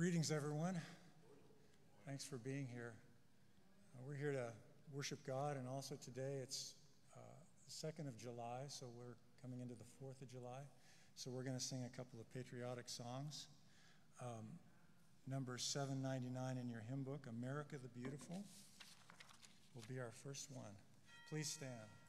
Greetings, everyone. Thanks for being here. Uh, we're here to worship God, and also today it's uh, the 2nd of July, so we're coming into the 4th of July. So we're going to sing a couple of patriotic songs. Um, number 799 in your hymn book, America the Beautiful, will be our first one. Please stand.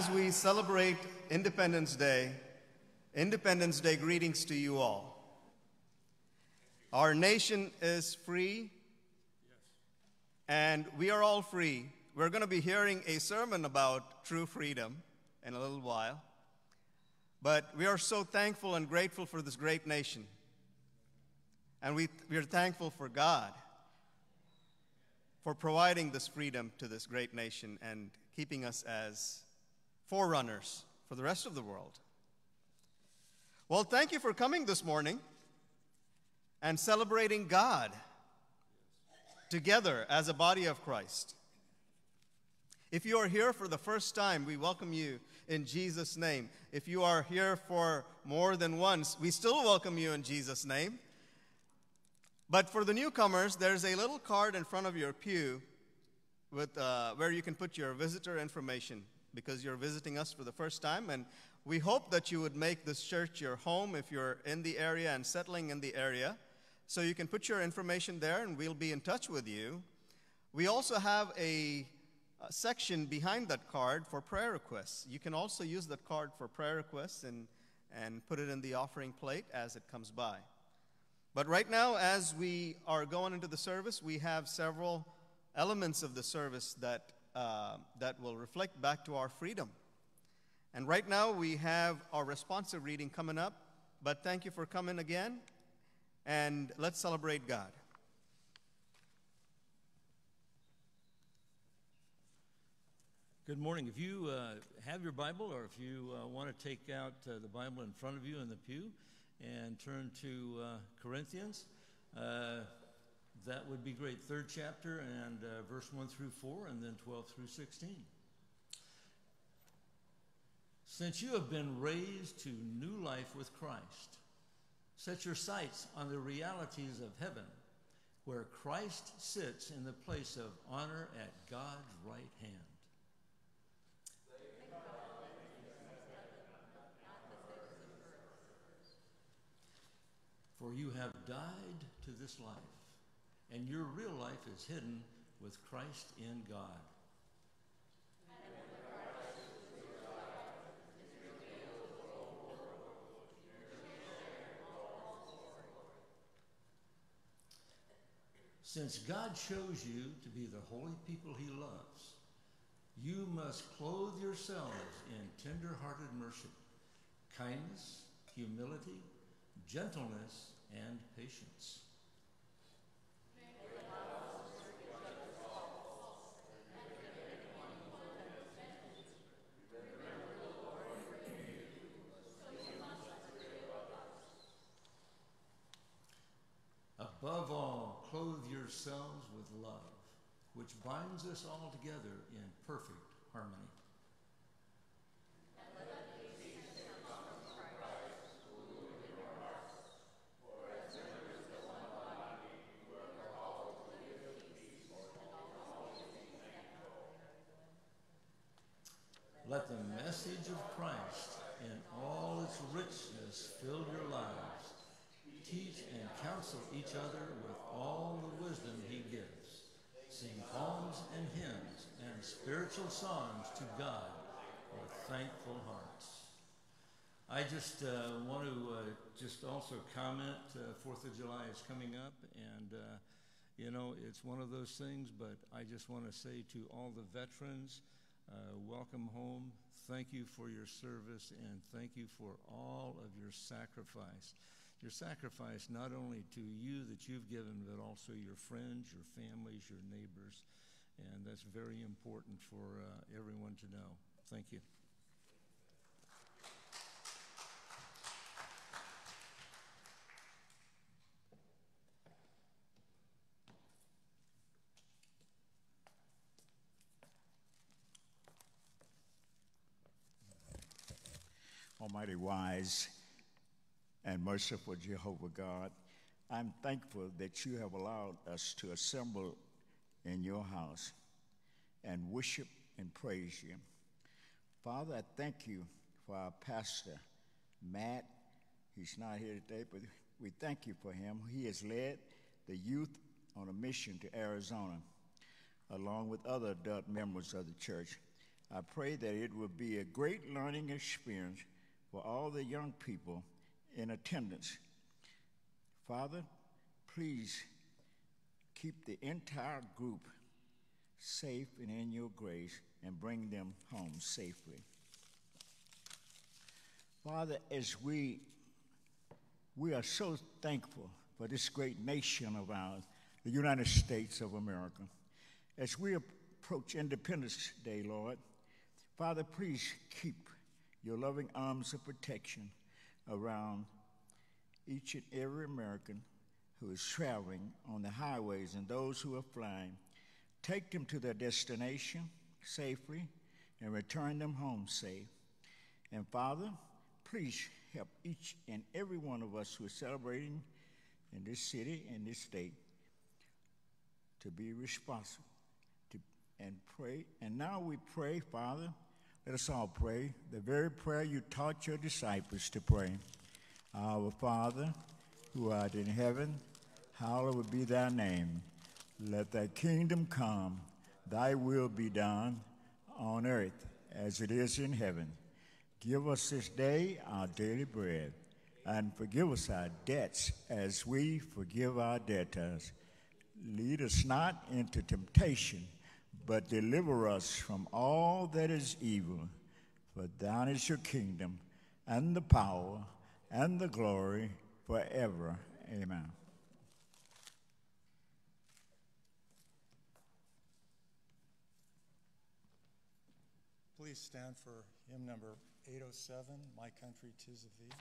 As we celebrate Independence Day, Independence Day greetings to you all. Our nation is free, and we are all free. We're going to be hearing a sermon about true freedom in a little while. But we are so thankful and grateful for this great nation. And we, we are thankful for God for providing this freedom to this great nation and keeping us as forerunners for the rest of the world. Well, thank you for coming this morning and celebrating God together as a body of Christ. If you are here for the first time, we welcome you in Jesus' name. If you are here for more than once, we still welcome you in Jesus' name. But for the newcomers, there's a little card in front of your pew with, uh, where you can put your visitor information because you're visiting us for the first time. And we hope that you would make this church your home if you're in the area and settling in the area. So you can put your information there and we'll be in touch with you. We also have a, a section behind that card for prayer requests. You can also use that card for prayer requests and, and put it in the offering plate as it comes by. But right now, as we are going into the service, we have several elements of the service that, uh, that will reflect back to our freedom. And right now, we have our responsive reading coming up. But thank you for coming again, and let's celebrate God. Good morning. If you uh, have your Bible or if you uh, want to take out uh, the Bible in front of you in the pew and turn to uh, Corinthians, uh, that would be great. Third chapter and uh, verse 1 through 4, and then 12 through 16. Since you have been raised to new life with Christ, set your sights on the realities of heaven, where Christ sits in the place of honor at God's right hand. For you have died to this life, and your real life is hidden with Christ in God. Since God chose you to be the holy people he loves, you must clothe yourselves in tender-hearted mercy, kindness, humility, gentleness, and patience. Above all, clothe yourselves with love, which binds us all together in perfect harmony. Let the message of Christ in all its richness fill your lives. Counsel each other with all the wisdom he gives. Sing psalms and hymns and spiritual songs to God with thankful hearts. I just uh, want to uh, just also comment. Uh, Fourth of July is coming up, and uh, you know it's one of those things. But I just want to say to all the veterans. Uh, welcome home. Thank you for your service and thank you for all of your sacrifice. Your sacrifice not only to you that you've given, but also your friends, your families, your neighbors. And that's very important for uh, everyone to know. Thank you. Almighty wise and merciful Jehovah God, I'm thankful that you have allowed us to assemble in your house and worship and praise you. Father, I thank you for our pastor, Matt. He's not here today, but we thank you for him. He has led the youth on a mission to Arizona, along with other adult members of the church. I pray that it will be a great learning experience for all the young people in attendance. Father, please keep the entire group safe and in your grace and bring them home safely. Father, as we we are so thankful for this great nation of ours, the United States of America. As we approach Independence Day, Lord, Father, please keep your loving arms of protection around each and every American who is traveling on the highways and those who are flying. Take them to their destination safely and return them home safe. And Father, please help each and every one of us who are celebrating in this city and this state to be responsible to, and pray. And now we pray, Father, let us all pray the very prayer you taught your disciples to pray. Our Father, who art in heaven, hallowed be thy name. Let thy kingdom come, thy will be done on earth as it is in heaven. Give us this day our daily bread, and forgive us our debts as we forgive our debtors. Lead us not into temptation, but deliver us from all that is evil. For thine is your kingdom, and the power, and the glory forever. Amen. Please stand for hymn number 807, My Country Tis of Thee.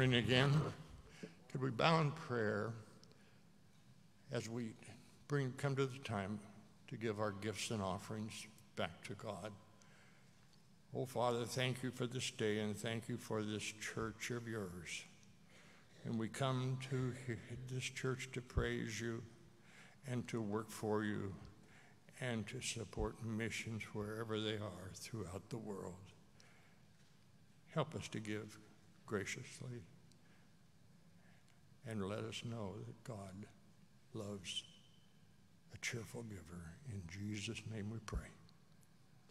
Morning again. Could we bow in prayer as we bring come to the time to give our gifts and offerings back to God? Oh, Father, thank you for this day and thank you for this church of yours. And we come to this church to praise you and to work for you and to support missions wherever they are throughout the world. Help us to give graciously and let us know that God loves a cheerful giver. In Jesus' name we pray.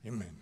Amen.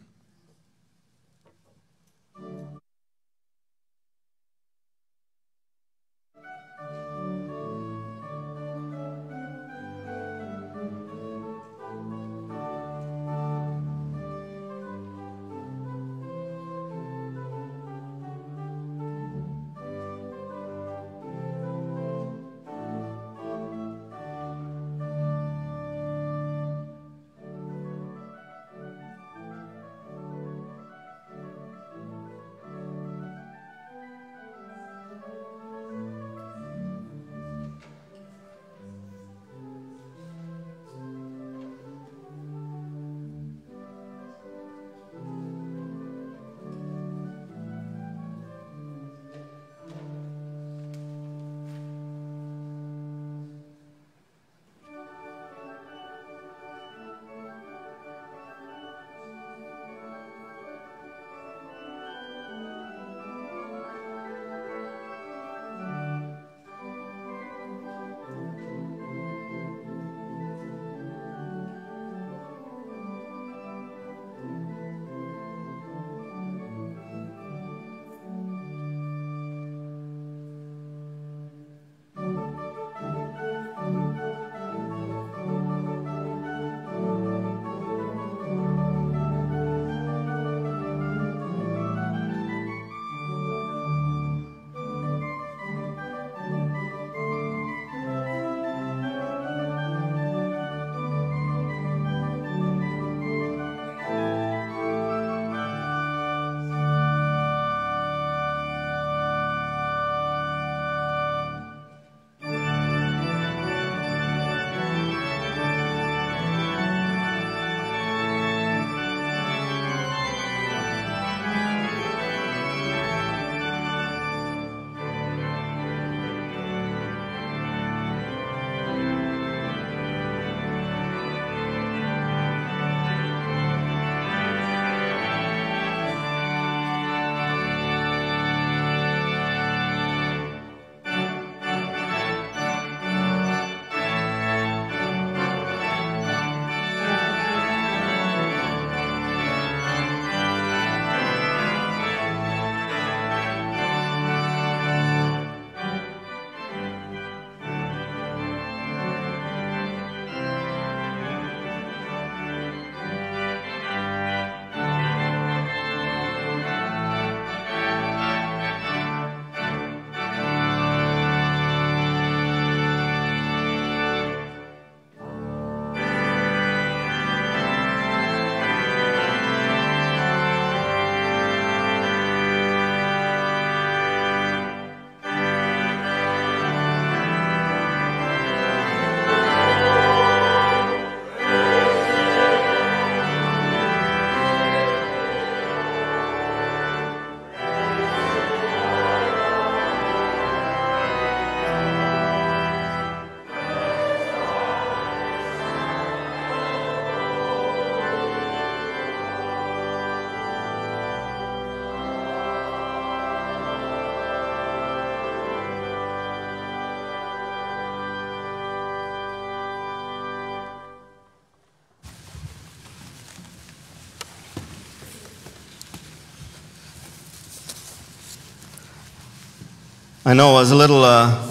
I know I was a little uh,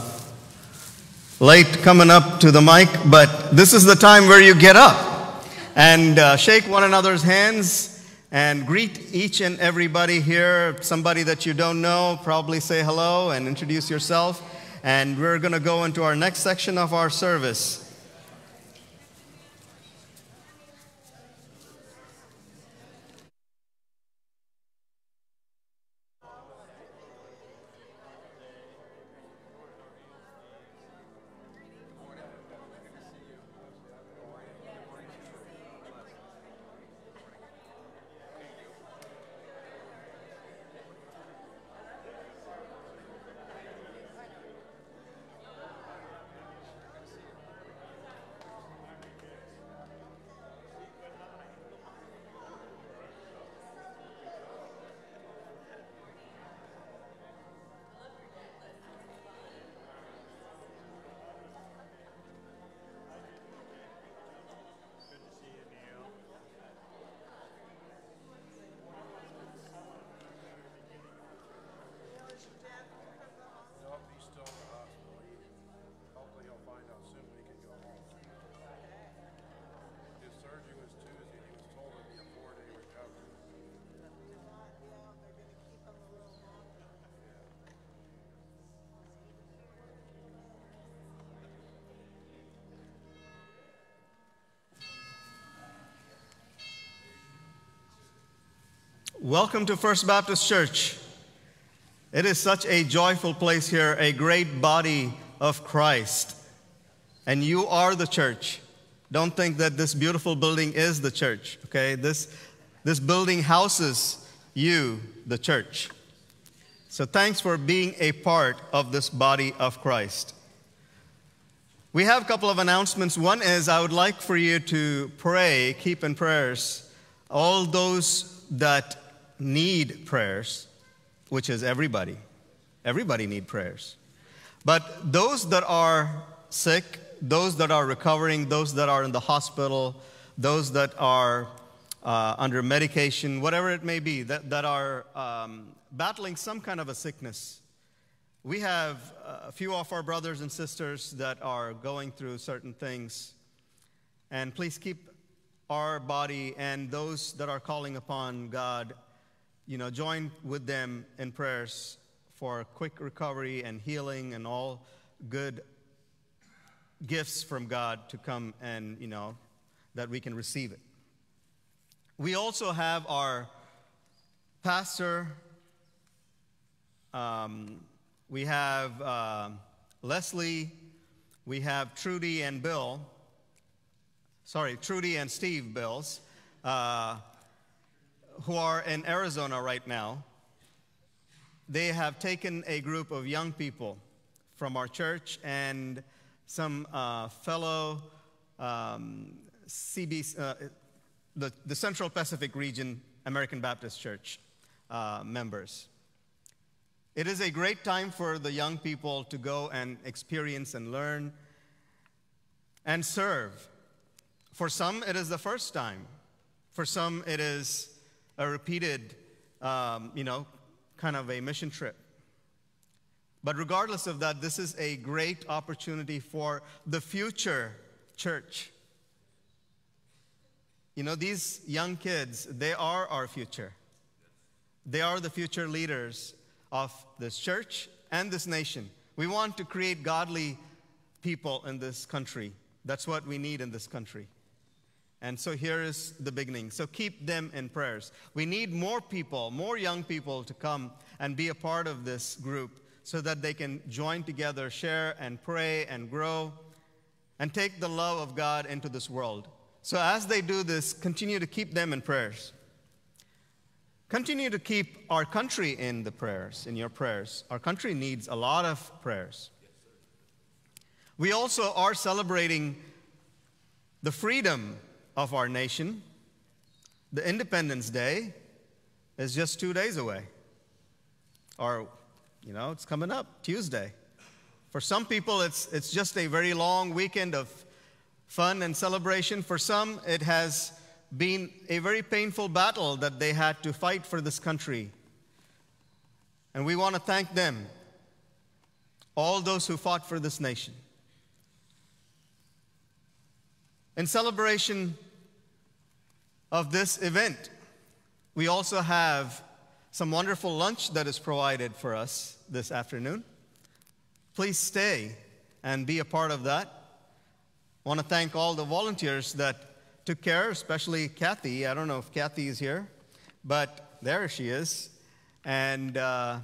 late coming up to the mic, but this is the time where you get up and uh, shake one another's hands and greet each and everybody here. Somebody that you don't know, probably say hello and introduce yourself. And we're going to go into our next section of our service. Welcome to First Baptist Church. It is such a joyful place here, a great body of Christ. And you are the church. Don't think that this beautiful building is the church, okay? This, this building houses you, the church. So thanks for being a part of this body of Christ. We have a couple of announcements. One is I would like for you to pray, keep in prayers all those that need prayers, which is everybody. Everybody need prayers. But those that are sick, those that are recovering, those that are in the hospital, those that are uh, under medication, whatever it may be, that, that are um, battling some kind of a sickness. We have a few of our brothers and sisters that are going through certain things. And please keep our body and those that are calling upon God, you know, join with them in prayers for quick recovery and healing and all good gifts from God to come and, you know, that we can receive it. We also have our pastor, um, we have uh, Leslie, we have Trudy and Bill, sorry, Trudy and Steve Bills, uh, who are in Arizona right now. They have taken a group of young people from our church and some uh, fellow um, CB, uh, the, the Central Pacific Region American Baptist Church uh, members. It is a great time for the young people to go and experience and learn and serve. For some, it is the first time. For some, it is a repeated, um, you know, kind of a mission trip. But regardless of that, this is a great opportunity for the future church. You know, these young kids, they are our future. They are the future leaders of this church and this nation. We want to create godly people in this country. That's what we need in this country. And so here is the beginning. So keep them in prayers. We need more people, more young people to come and be a part of this group so that they can join together, share and pray and grow and take the love of God into this world. So as they do this, continue to keep them in prayers. Continue to keep our country in the prayers, in your prayers. Our country needs a lot of prayers. We also are celebrating the freedom of our nation. The Independence Day is just two days away. Or, you know, it's coming up Tuesday. For some people, it's, it's just a very long weekend of fun and celebration. For some, it has been a very painful battle that they had to fight for this country. And we want to thank them all those who fought for this nation. In celebration of this event, we also have some wonderful lunch that is provided for us this afternoon. Please stay and be a part of that. I want to thank all the volunteers that took care, especially Kathy. I don't know if Kathy is here, but there she is. And uh,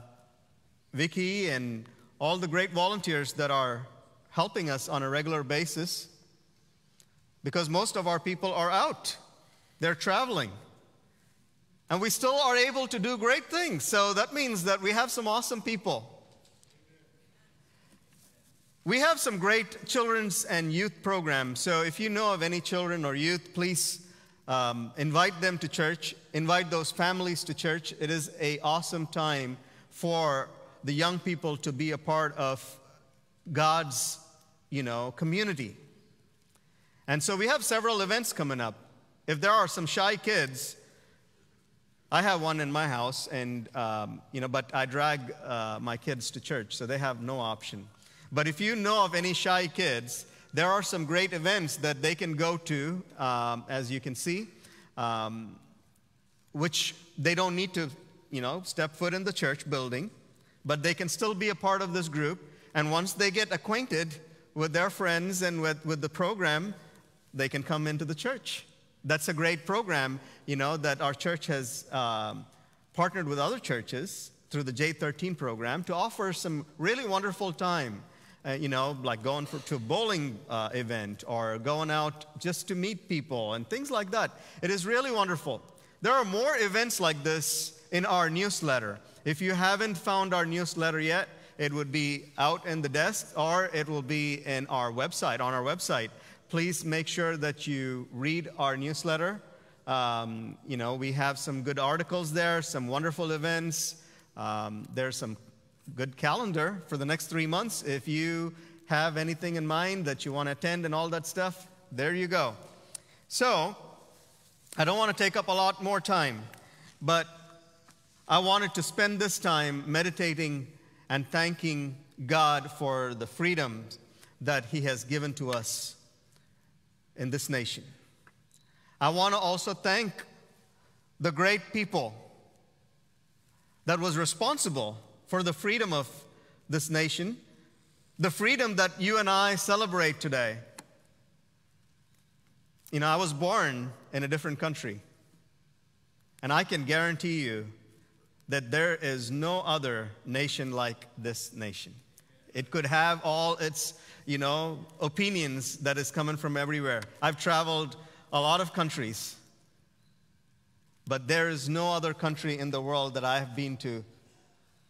Vicky and all the great volunteers that are helping us on a regular basis because most of our people are out, they're traveling. And we still are able to do great things. So that means that we have some awesome people. We have some great children's and youth programs. So if you know of any children or youth, please um, invite them to church. Invite those families to church. It is a awesome time for the young people to be a part of God's, you know, community. And so we have several events coming up. If there are some shy kids, I have one in my house, and um, you know, but I drag uh, my kids to church, so they have no option. But if you know of any shy kids, there are some great events that they can go to, um, as you can see, um, which they don't need to, you know, step foot in the church building, but they can still be a part of this group. And once they get acquainted with their friends and with, with the program, they can come into the church. That's a great program, you know, that our church has um, partnered with other churches through the J13 program to offer some really wonderful time. Uh, you know, like going for, to a bowling uh, event or going out just to meet people and things like that. It is really wonderful. There are more events like this in our newsletter. If you haven't found our newsletter yet, it would be out in the desk or it will be in our website, on our website please make sure that you read our newsletter. Um, you know, we have some good articles there, some wonderful events. Um, there's some good calendar for the next three months. If you have anything in mind that you want to attend and all that stuff, there you go. So, I don't want to take up a lot more time, but I wanted to spend this time meditating and thanking God for the freedom that He has given to us in this nation. I want to also thank the great people that was responsible for the freedom of this nation, the freedom that you and I celebrate today. You know, I was born in a different country, and I can guarantee you that there is no other nation like this nation. It could have all its you know, opinions that is coming from everywhere. I've traveled a lot of countries, but there is no other country in the world that I have been to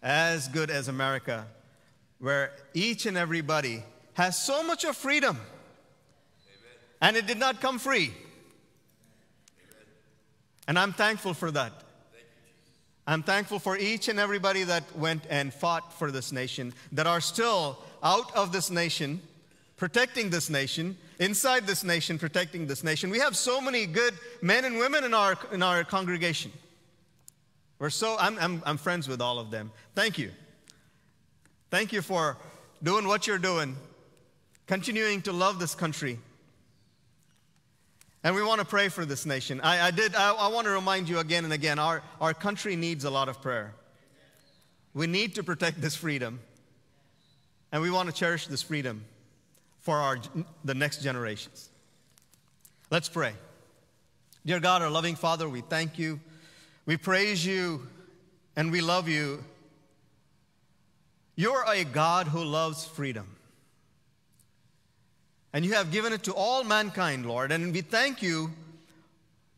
as good as America, where each and everybody has so much of freedom. Amen. And it did not come free. Amen. And I'm thankful for that. I'm thankful for each and everybody that went and fought for this nation, that are still out of this nation, protecting this nation, inside this nation, protecting this nation. We have so many good men and women in our, in our congregation. We're so, I'm, I'm, I'm friends with all of them. Thank you. Thank you for doing what you're doing, continuing to love this country. And we want to pray for this nation. I, I did, I, I want to remind you again and again our, our country needs a lot of prayer. We need to protect this freedom. And we want to cherish this freedom for our, the next generations. Let's pray. Dear God, our loving Father, we thank you. We praise you and we love you. You're a God who loves freedom. And you have given it to all mankind, Lord. And we thank you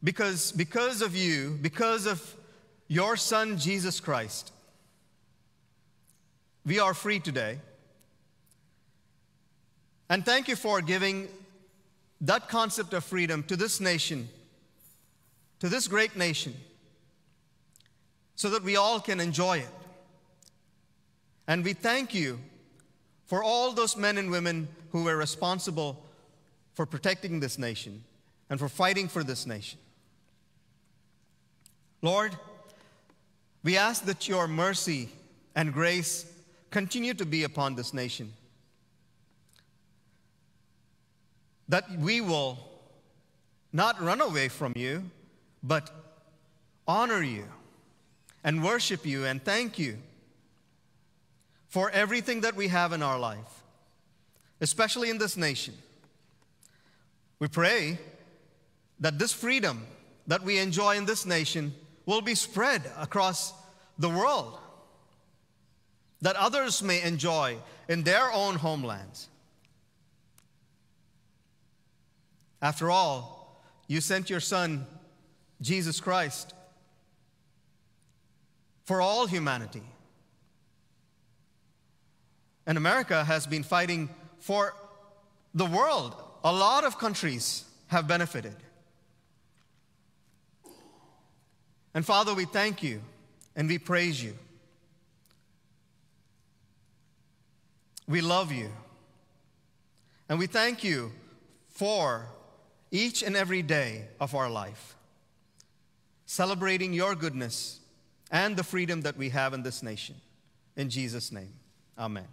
because, because of you, because of your Son, Jesus Christ, we are free today. And thank you for giving that concept of freedom to this nation, to this great nation, so that we all can enjoy it. And we thank you for all those men and women who were responsible for protecting this nation and for fighting for this nation. Lord, we ask that your mercy and grace continue to be upon this nation. That we will not run away from you, but honor you and worship you and thank you for everything that we have in our life, especially in this nation. We pray that this freedom that we enjoy in this nation will be spread across the world, that others may enjoy in their own homelands. After all, you sent your Son, Jesus Christ, for all humanity. And America has been fighting for the world. A lot of countries have benefited. And Father, we thank you and we praise you. We love you. And we thank you for each and every day of our life, celebrating your goodness and the freedom that we have in this nation. In Jesus' name, amen.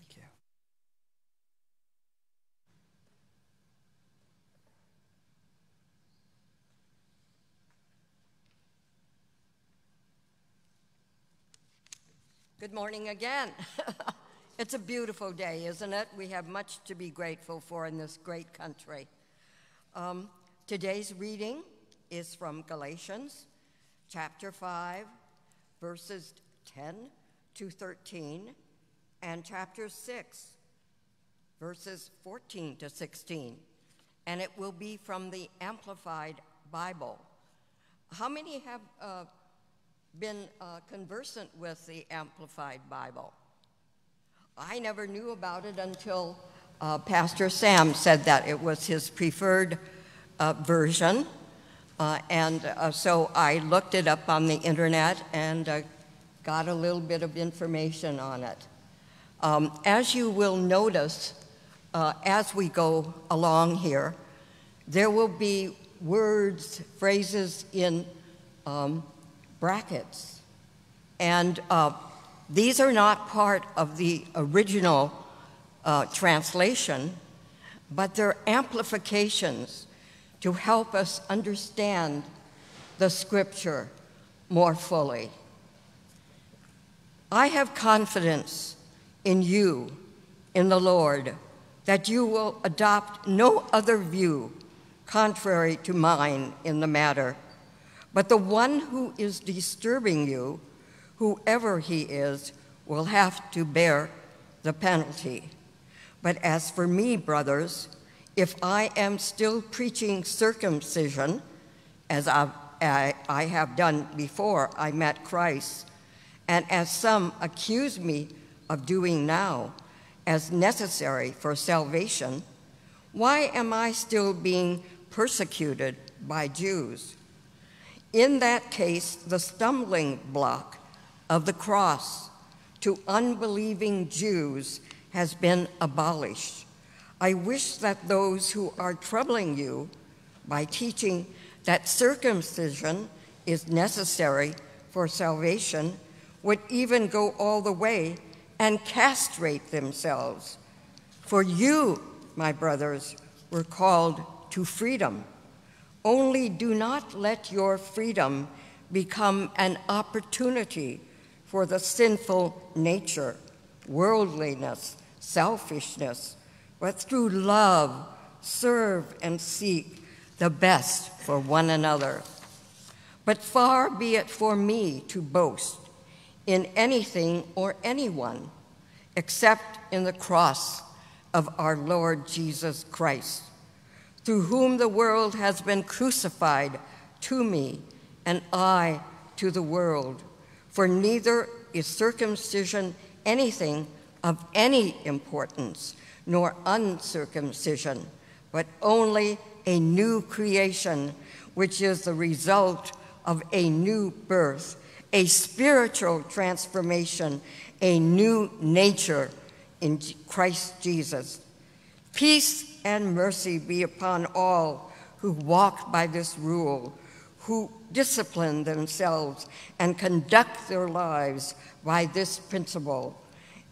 Thank you. Good morning again. it's a beautiful day, isn't it? We have much to be grateful for in this great country. Um, today's reading is from Galatians chapter 5, verses 10 to 13, and chapter 6, verses 14 to 16. And it will be from the Amplified Bible. How many have uh, been uh, conversant with the Amplified Bible. I never knew about it until uh, Pastor Sam said that it was his preferred uh, version. Uh, and uh, so I looked it up on the internet and uh, got a little bit of information on it. Um, as you will notice as we go along here, there will be words, phrases in um, brackets. And uh, these are not part of the original uh, translation, but they're amplifications to help us understand the scripture more fully. I have confidence in you, in the Lord, that you will adopt no other view contrary to mine in the matter but the one who is disturbing you, whoever he is, will have to bear the penalty. But as for me, brothers, if I am still preaching circumcision, as I, I, I have done before I met Christ, and as some accuse me of doing now, as necessary for salvation, why am I still being persecuted by Jews? In that case, the stumbling block of the cross to unbelieving Jews has been abolished. I wish that those who are troubling you by teaching that circumcision is necessary for salvation would even go all the way and castrate themselves. For you, my brothers, were called to freedom. Only do not let your freedom become an opportunity for the sinful nature, worldliness, selfishness, but through love, serve and seek the best for one another. But far be it for me to boast in anything or anyone except in the cross of our Lord Jesus Christ through whom the world has been crucified to me, and I to the world. For neither is circumcision anything of any importance, nor uncircumcision, but only a new creation, which is the result of a new birth, a spiritual transformation, a new nature in Christ Jesus. Peace and mercy be upon all who walk by this rule, who discipline themselves and conduct their lives by this principle,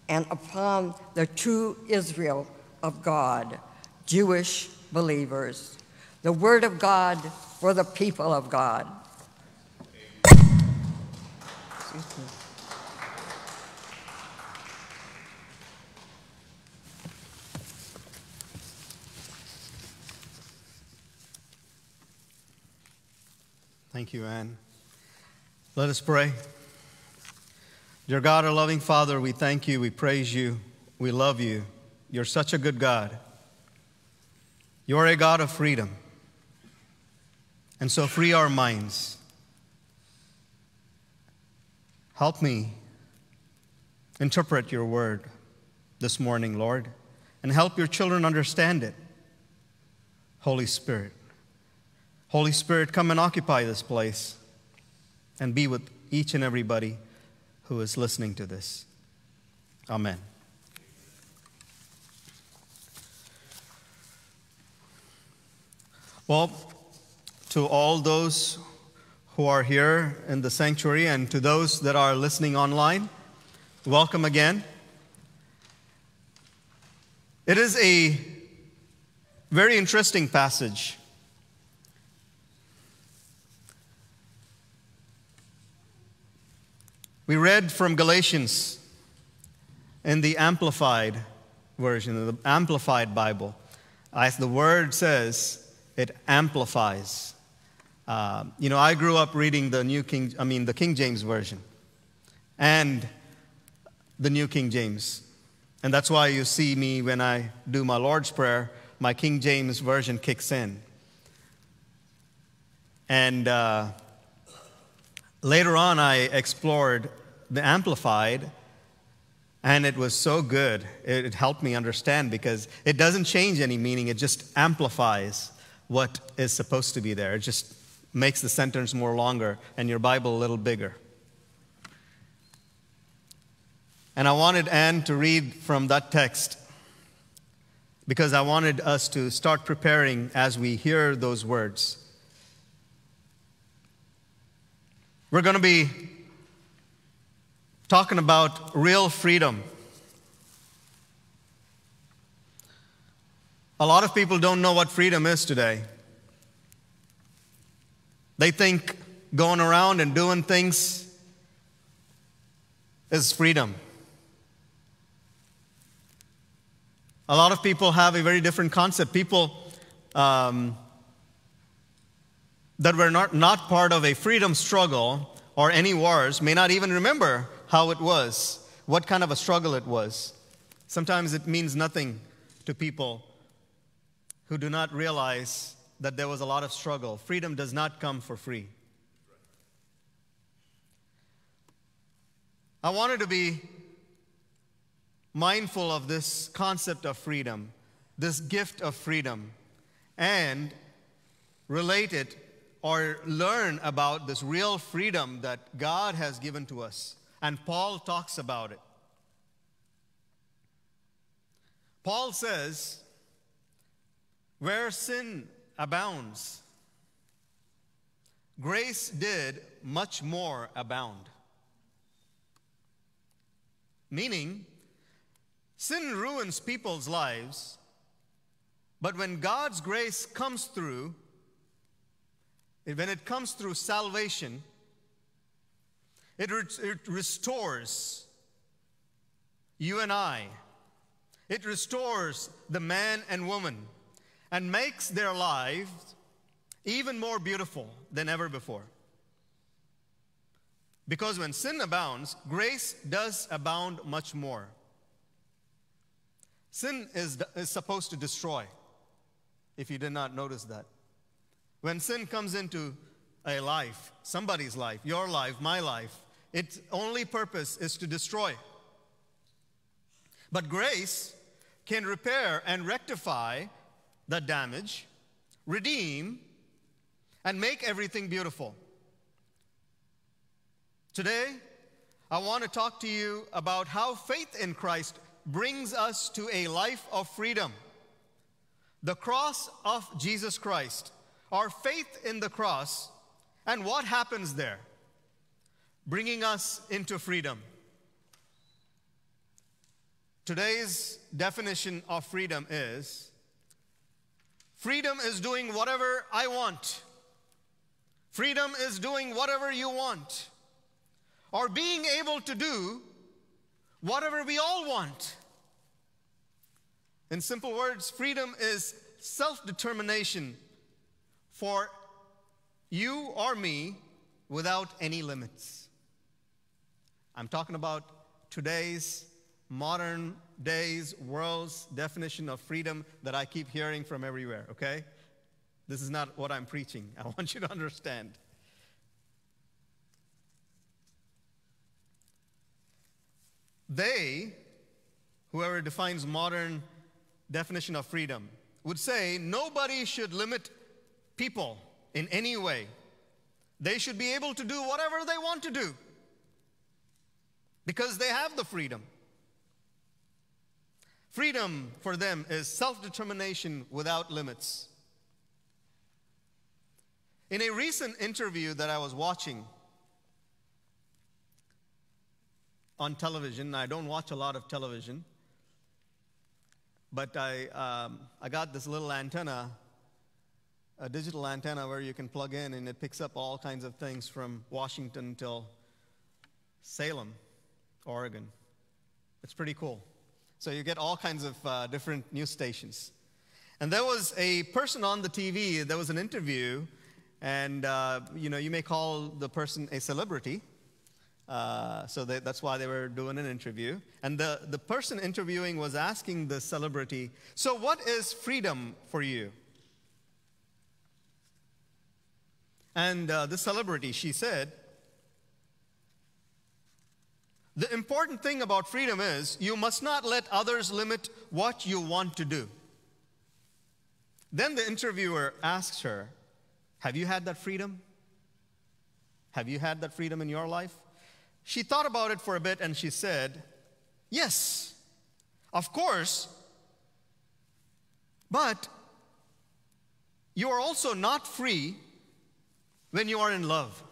and upon the true Israel of God, Jewish believers. The word of God for the people of God. Thank you, Anne. Let us pray. Dear God, our loving Father, we thank you, we praise you, we love you. You're such a good God. You're a God of freedom. And so free our minds. Help me interpret your word this morning, Lord, and help your children understand it. Holy Spirit. Holy Spirit, come and occupy this place and be with each and everybody who is listening to this. Amen. Well, to all those who are here in the sanctuary and to those that are listening online, welcome again. It is a very interesting passage. We read from Galatians in the Amplified version, the Amplified Bible. As the word says, it amplifies. Uh, you know, I grew up reading the New King, I mean, the King James Version and the New King James. And that's why you see me when I do my Lord's Prayer, my King James Version kicks in. And uh, later on, I explored the Amplified, and it was so good. It, it helped me understand because it doesn't change any meaning, it just amplifies what is supposed to be there. It just makes the sentence more longer and your Bible a little bigger. And I wanted Anne to read from that text because I wanted us to start preparing as we hear those words. We're going to be talking about real freedom. A lot of people don't know what freedom is today. They think going around and doing things is freedom. A lot of people have a very different concept. People um, that were not, not part of a freedom struggle or any wars may not even remember how it was, what kind of a struggle it was. Sometimes it means nothing to people who do not realize that there was a lot of struggle. Freedom does not come for free. I wanted to be mindful of this concept of freedom, this gift of freedom, and relate it or learn about this real freedom that God has given to us. And Paul talks about it. Paul says, where sin abounds, grace did much more abound. Meaning, sin ruins people's lives, but when God's grace comes through, when it comes through salvation, it, re- it restores you and I. It restores the man and woman and makes their lives even more beautiful than ever before. Because when sin abounds, grace does abound much more. Sin is, is supposed to destroy, if you did not notice that. When sin comes into a life, somebody's life, your life, my life, its only purpose is to destroy. But grace can repair and rectify the damage, redeem, and make everything beautiful. Today, I want to talk to you about how faith in Christ brings us to a life of freedom. the cross of Jesus Christ, our faith in the cross, and what happens there? Bringing us into freedom. Today's definition of freedom is freedom is doing whatever I want. Freedom is doing whatever you want. Or being able to do whatever we all want. In simple words, freedom is self determination for you or me without any limits. I'm talking about today's modern days world's definition of freedom that I keep hearing from everywhere, okay? This is not what I'm preaching. I want you to understand. They, whoever defines modern definition of freedom, would say nobody should limit people in any way. They should be able to do whatever they want to do because they have the freedom. Freedom for them is self determination without limits. In a recent interview that I was watching on television, I don't watch a lot of television, but I, um, I got this little antenna, a digital antenna where you can plug in and it picks up all kinds of things from Washington till Salem, Oregon. It's pretty cool. So you get all kinds of uh, different news stations. And there was a person on the TV, there was an interview, and uh, you know, you may call the person a celebrity. Uh, so they, that's why they were doing an interview. And the, the person interviewing was asking the celebrity, So, what is freedom for you? And uh, the celebrity, she said, The important thing about freedom is you must not let others limit what you want to do. Then the interviewer asks her, Have you had that freedom? Have you had that freedom in your life? She thought about it for a bit and she said, Yes, of course, but you are also not free when you are in love.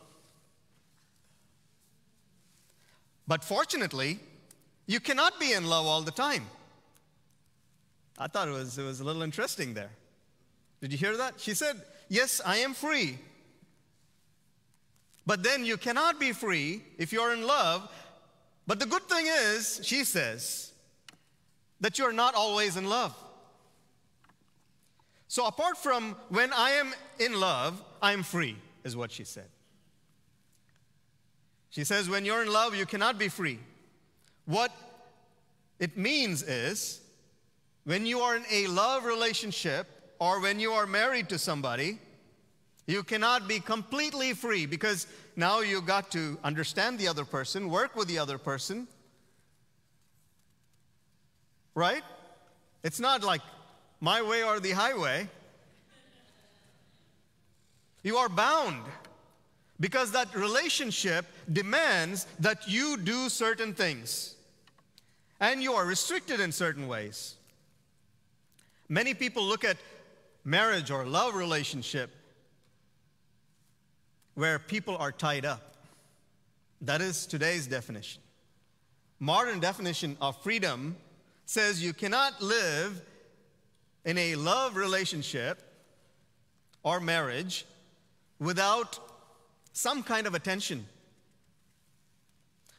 But fortunately, you cannot be in love all the time. I thought it was, it was a little interesting there. Did you hear that? She said, Yes, I am free, but then you cannot be free if you're in love. But the good thing is, she says, that you're not always in love. So, apart from when I am in love, I'm free, is what she said. She says, when you're in love, you cannot be free. What it means is, when you are in a love relationship or when you are married to somebody, you cannot be completely free because now you got to understand the other person, work with the other person. Right? It's not like my way or the highway. You are bound because that relationship demands that you do certain things and you are restricted in certain ways. Many people look at marriage or love relationship where people are tied up. That is today's definition. Modern definition of freedom says you cannot live in a love relationship or marriage without some kind of attention.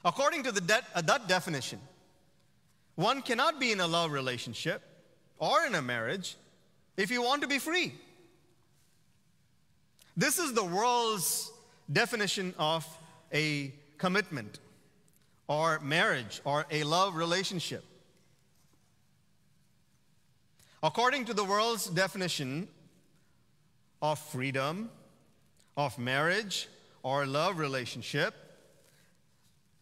According to the de- uh, that definition, one cannot be in a love relationship or in a marriage if you want to be free. This is the world's definition of a commitment or marriage or a love relationship. According to the world's definition of freedom, of marriage, or love relationship,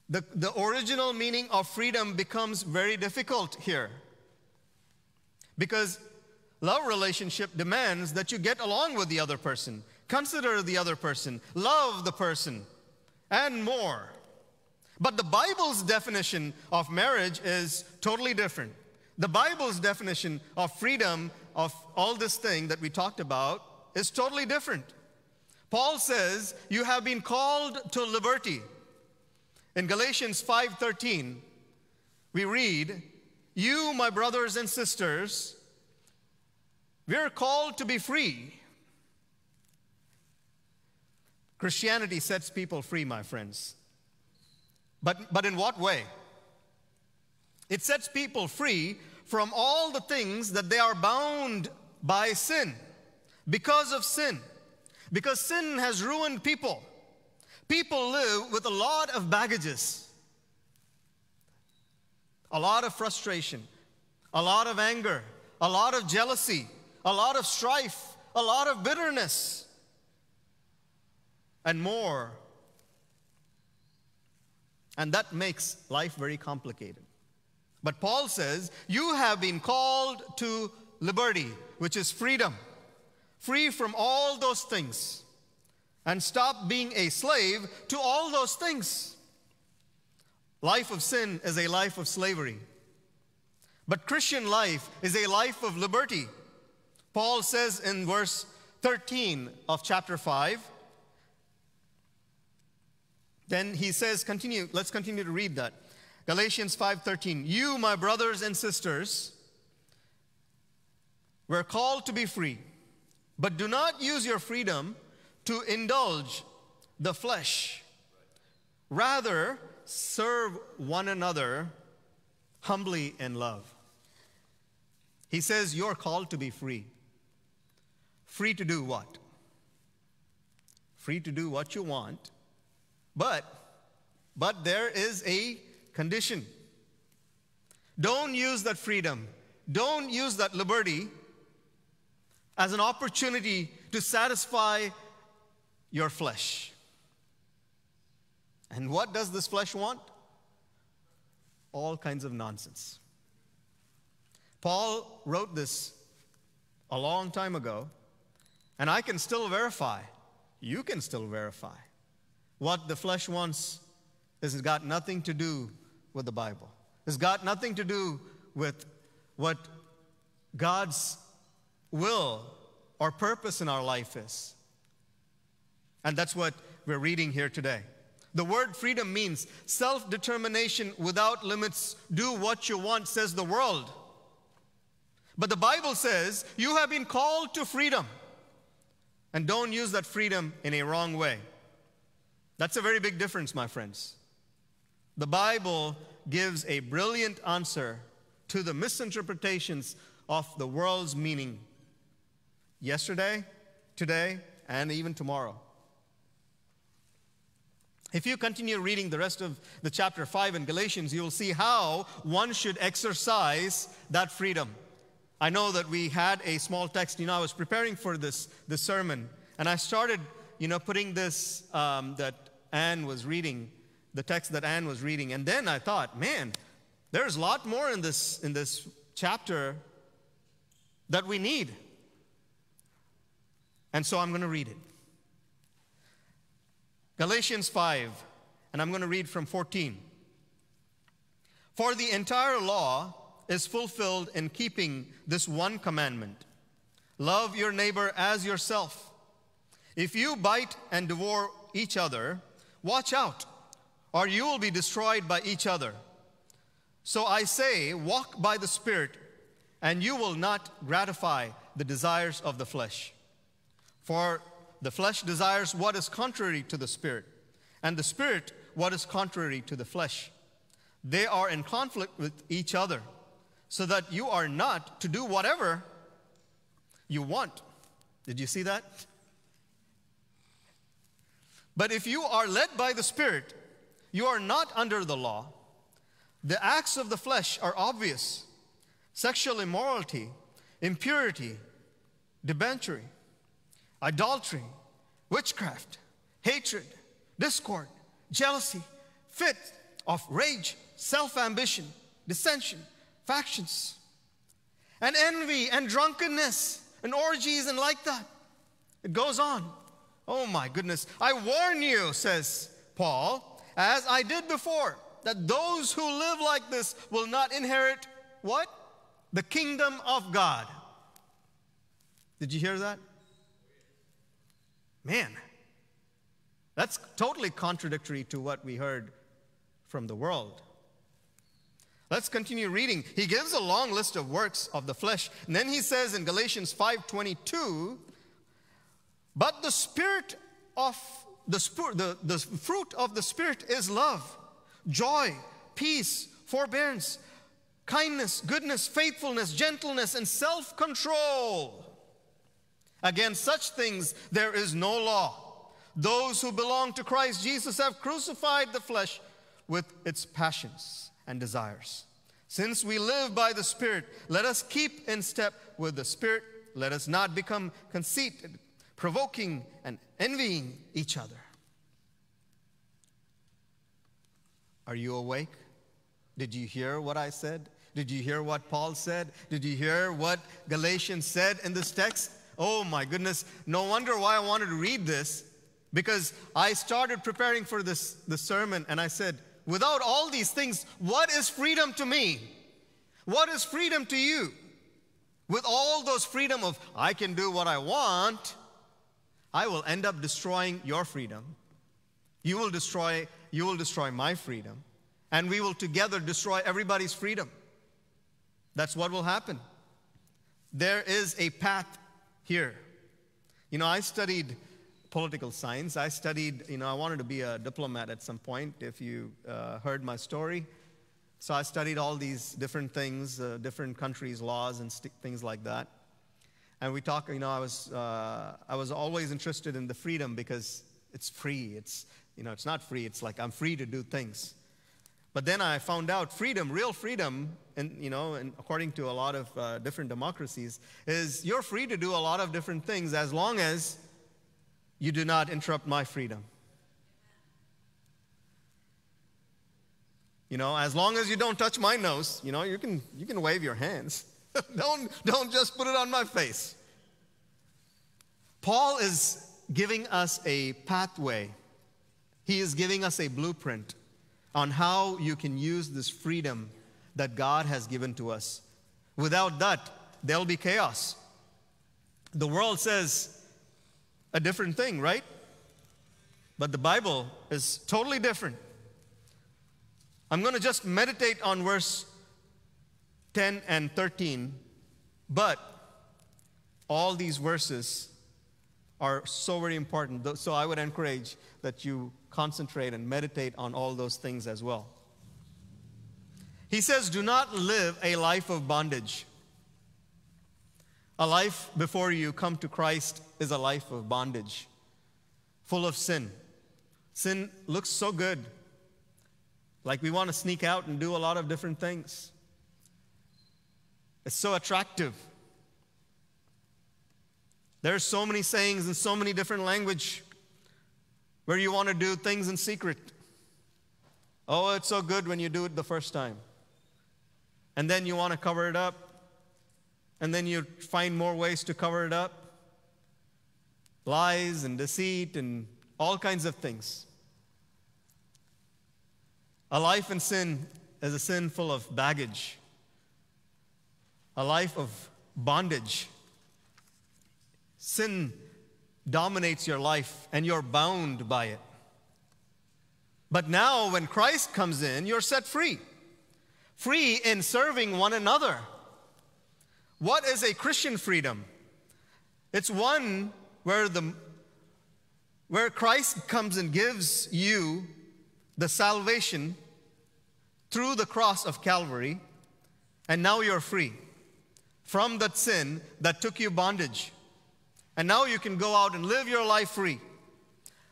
the, the original meaning of freedom becomes very difficult here. Because love relationship demands that you get along with the other person, consider the other person, love the person, and more. But the Bible's definition of marriage is totally different. The Bible's definition of freedom of all this thing that we talked about is totally different. Paul says, "You have been called to liberty." In Galatians 5:13, we read, "You, my brothers and sisters, we're called to be free." Christianity sets people free, my friends. But, but in what way? It sets people free from all the things that they are bound by sin because of sin. Because sin has ruined people. People live with a lot of baggages, a lot of frustration, a lot of anger, a lot of jealousy, a lot of strife, a lot of bitterness, and more. And that makes life very complicated. But Paul says, You have been called to liberty, which is freedom, free from all those things, and stop being a slave to all those things. Life of sin is a life of slavery. But Christian life is a life of liberty. Paul says in verse 13 of chapter 5, then he says, continue, let's continue to read that. Galatians 5:13. You, my brothers and sisters, were called to be free, but do not use your freedom to indulge the flesh. Rather, serve one another humbly in love. He says, You're called to be free. Free to do what? Free to do what you want, but but there is a condition. Don't use that freedom, don't use that liberty as an opportunity to satisfy your flesh. And what does this flesh want? All kinds of nonsense. Paul wrote this a long time ago, and I can still verify, you can still verify. What the flesh wants has got nothing to do with the Bible. It's got nothing to do with what God's will or purpose in our life is. And that's what we're reading here today. The word freedom means self determination without limits. Do what you want, says the world. But the Bible says you have been called to freedom. And don't use that freedom in a wrong way. That's a very big difference, my friends. The Bible gives a brilliant answer to the misinterpretations of the world's meaning yesterday, today, and even tomorrow. If you continue reading the rest of the chapter 5 in Galatians, you will see how one should exercise that freedom. I know that we had a small text, you know, I was preparing for this, this sermon, and I started, you know, putting this um, that Anne was reading the text that Anne was reading. And then I thought, man, there's a lot more in this, in this chapter that we need. And so I'm going to read it. Galatians 5, and I'm going to read from 14. For the entire law is fulfilled in keeping this one commandment love your neighbor as yourself. If you bite and devour each other, watch out or you will be destroyed by each other. So I say, walk by the Spirit, and you will not gratify the desires of the flesh. For the flesh desires what is contrary to the Spirit, and the Spirit what is contrary to the flesh. They are in conflict with each other, so that you are not to do whatever you want. Did you see that? But if you are led by the Spirit, you are not under the law. The acts of the flesh are obvious sexual immorality, impurity, debauchery, adultery, witchcraft, hatred, discord, jealousy, fit of rage, self ambition, dissension, factions, and envy and drunkenness and orgies and like that. It goes on. Oh my goodness. I warn you, says Paul as I did before, that those who live like this will not inherit what? The kingdom of God. Did you hear that? Man, that's totally contradictory to what we heard from the world. Let's continue reading. He gives a long list of works of the flesh. And then he says in Galatians 5:22, "But the spirit of the, the, the fruit of the spirit is love, joy, peace, forbearance, kindness, goodness, faithfulness, gentleness, and self-control. Against such things there is no law." Those who belong to Christ Jesus have crucified the flesh with its passions and desires. Since we live by the Spirit, let us keep in step with the Spirit. Let us not become conceited, provoking, and envying each other. Are you awake? Did you hear what I said? Did you hear what Paul said? Did you hear what Galatians said in this text? Oh my goodness, no wonder why I wanted to read this because I started preparing for this, this sermon and I said, without all these things, what is freedom to me? What is freedom to you? With all those freedom of I can do what I want, I will end up destroying your freedom. You will destroy you will destroy my freedom and we will together destroy everybody's freedom. That's what will happen. There is a path here. You know, I studied political science. I studied, you know, I wanted to be a diplomat at some point, if you uh, heard my story. So I studied all these different things, uh, different countries' laws and st- things like that. And we talk, you know, I was, uh, I was always interested in the freedom because it's free. It's, you know, it's not free. It's like I'm free to do things. But then I found out freedom, real freedom, and you know, and according to a lot of uh, different democracies, is you're free to do a lot of different things as long as you do not interrupt my freedom. You know, as long as you don't touch my nose, you know, you can, you can wave your hands. don't, don't just put it on my face. Paul is giving us a pathway, he is giving us a blueprint on how you can use this freedom that God has given to us. Without that, there'll be chaos. The world says, a different thing, right? But the Bible is totally different. I'm going to just meditate on verse 10 and 13, but all these verses are so very important. So I would encourage that you concentrate and meditate on all those things as well. He says, Do not live a life of bondage. A life before you come to Christ is a life of bondage, full of sin. Sin looks so good, like we want to sneak out and do a lot of different things. It's so attractive. There are so many sayings in so many different language where you want to do things in secret. Oh, it's so good when you do it the first time. And then you want to cover it up and then you find more ways to cover it up lies and deceit and all kinds of things. A life in sin is a sin full of baggage, a life of bondage. Sin dominates your life and you're bound by it. But now, when Christ comes in, you're set free. Free in serving one another what is a Christian freedom? It's one where, the, where Christ comes and gives you the salvation through the cross of Calvary, and now you're free from that sin that took you bondage. And now you can go out and live your life free.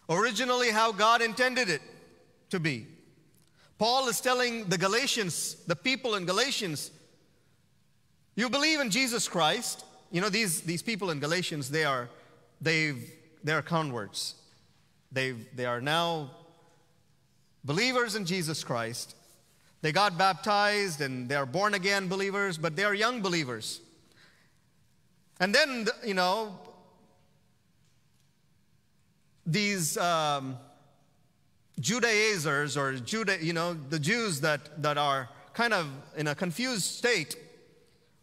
Originally, how God intended it to be. Paul is telling the Galatians, the people in Galatians, you believe in Jesus Christ. You know, these, these people in Galatians, they are, they've, they're converts. They've, they are now believers in Jesus Christ. They got baptized and they are born again believers, but they are young believers. And then, you know, these um, Judaizers or Juda, you know, the Jews that, that are kind of in a confused state,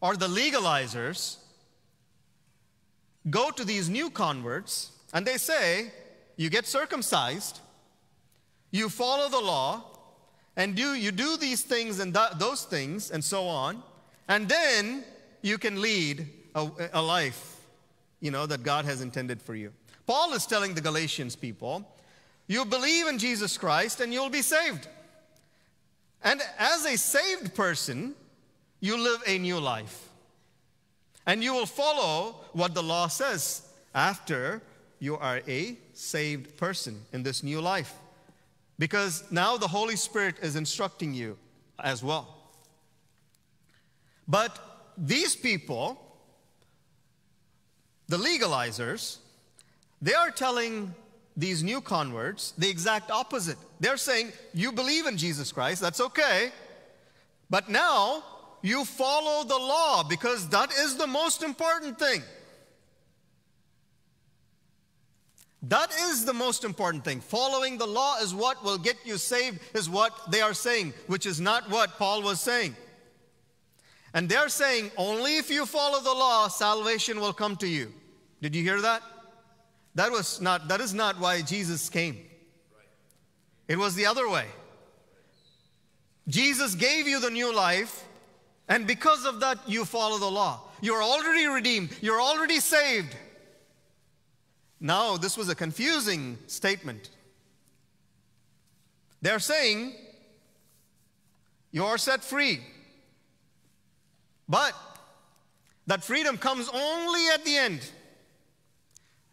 are the legalizers, go to these new converts and they say, You get circumcised, you follow the law, and do, you do these things and th- those things, and so on, and then you can lead a, a life you know, that God has intended for you. Paul is telling the Galatians people, you believe in Jesus Christ and you'll be saved. And as a saved person, you live a new life. And you will follow what the law says after you are a saved person in this new life. Because now the Holy Spirit is instructing you as well. But these people, the legalizers, they are telling these new converts the exact opposite. They're saying, You believe in Jesus Christ, that's okay, but now you follow the law because that is the most important thing. That is the most important thing. Following the law is what will get you saved, is what they are saying, which is not what Paul was saying. And they're saying only if you follow the law, salvation will come to you. Did you hear that? That was not that is not why Jesus came. It was the other way. Jesus gave you the new life, and because of that, you follow the law. You're already redeemed, you're already saved. Now, this was a confusing statement. They're saying, You are set free. But that freedom comes only at the end.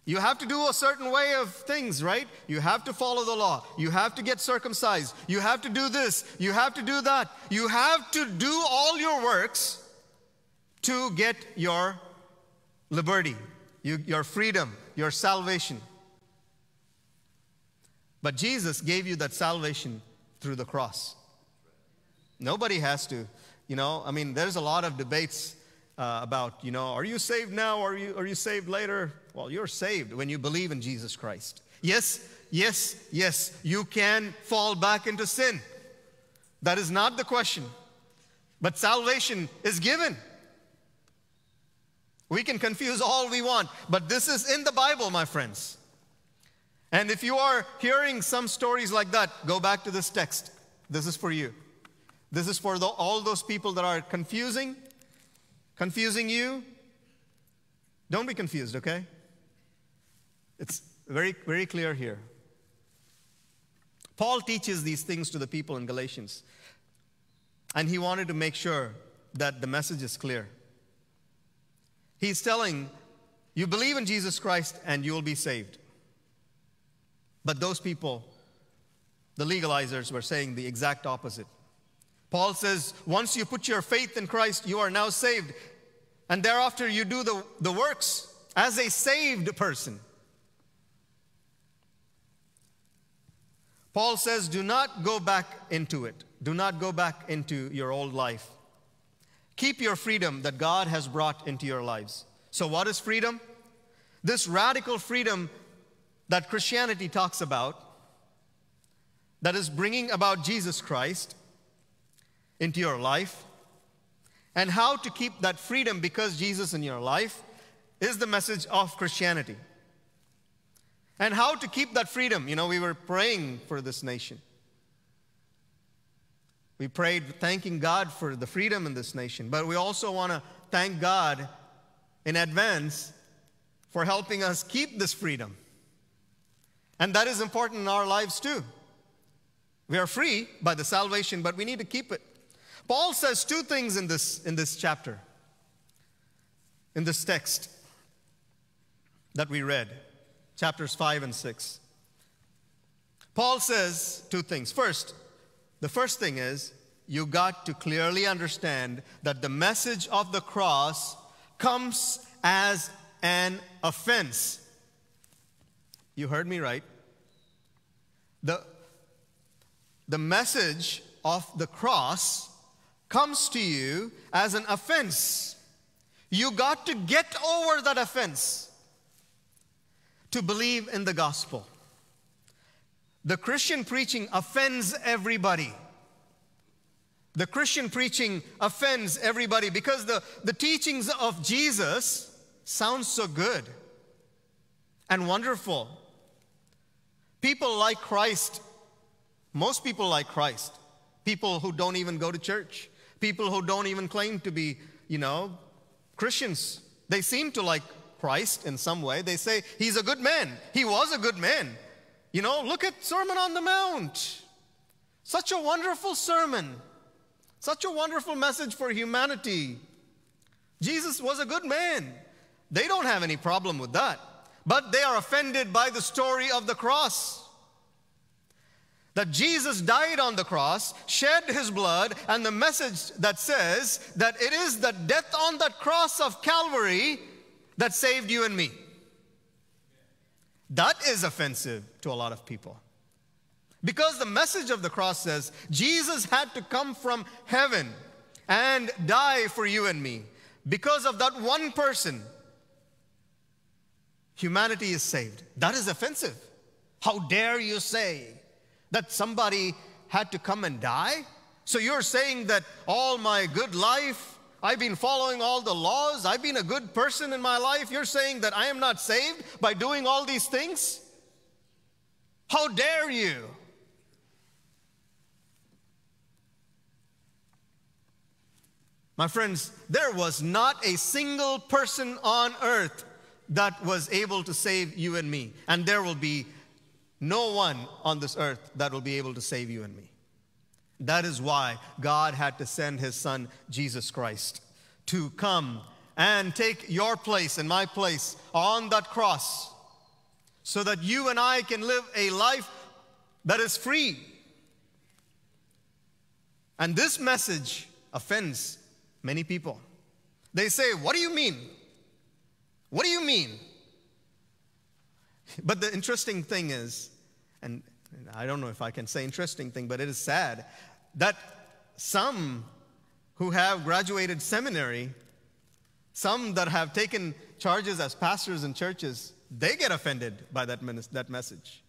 You have to do a certain way of things, right? You have to follow the law. You have to get circumcised. You have to do this. You have to do that. You have to do all your works to get your liberty, you, your freedom, your salvation. But Jesus gave you that salvation through the cross. Nobody has to. You know, I mean, there's a lot of debates uh, about, you know, are you saved now or are you, are you saved later? Well, you're saved when you believe in Jesus Christ. Yes, yes, yes, you can fall back into sin. That is not the question. But salvation is given. We can confuse all we want, but this is in the Bible, my friends. And if you are hearing some stories like that, go back to this text. This is for you. This is for the, all those people that are confusing confusing you, don't be confused, okay? It's very, very clear here. Paul teaches these things to the people in Galatians, and he wanted to make sure that the message is clear. He's telling, you believe in Jesus Christ and you will be saved. But those people, the legalizers, were saying the exact opposite. Paul says, once you put your faith in Christ, you are now saved. And thereafter, you do the, the works as a saved person. Paul says, do not go back into it. Do not go back into your old life. Keep your freedom that God has brought into your lives. So, what is freedom? This radical freedom that Christianity talks about, that is bringing about Jesus Christ, into your life and how to keep that freedom because Jesus in your life is the message of Christianity. And how to keep that freedom. You know, we were praying for this nation. We prayed thanking God for the freedom in this nation, but we also want to thank God in advance for helping us keep this freedom. And that is important in our lives too. We are free by the salvation, but we need to keep it. Paul says two things in this, in this chapter, in this text that we read, chapters 5 and 6. Paul says two things. First, the first thing is you got to clearly understand that the message of the cross comes as an offense. You heard me right. The, the message of the cross comes to you as an offense, you got to get over that offense to believe in the gospel. The Christian preaching offends everybody. The Christian preaching offends everybody because the, the teachings of Jesus sounds so good and wonderful. People like Christ, most people like Christ, people who don't even go to church, people who don't even claim to be, you know, Christians. They seem to like Christ in some way. They say he's a good man. He was a good man. You know, look at Sermon on the Mount. Such a wonderful sermon. Such a wonderful message for humanity. Jesus was a good man. They don't have any problem with that. But they are offended by the story of the cross. That Jesus died on the cross, shed his blood, and the message that says that it is the death on that cross of Calvary that saved you and me. That is offensive to a lot of people. Because the message of the cross says Jesus had to come from heaven and die for you and me. Because of that one person, humanity is saved. That is offensive. How dare you say that somebody had to come and die? So you're saying that all my good life, I've been following all the laws, I've been a good person in my life. You're saying that I am not saved by doing all these things? How dare you? My friends, there was not a single person on earth that was able to save you and me. And there will be no one on this earth that will be able to save you and me. That is why God had to send his son, Jesus Christ, to come and take your place and my place on that cross so that you and I can live a life that is free. And this message offends many people. They say, What do you mean? What do you mean? But the interesting thing is, and I don't know if I can say interesting thing, but it is sad that some who have graduated seminary, some that have taken charges as pastors in churches, they get offended by that, that message.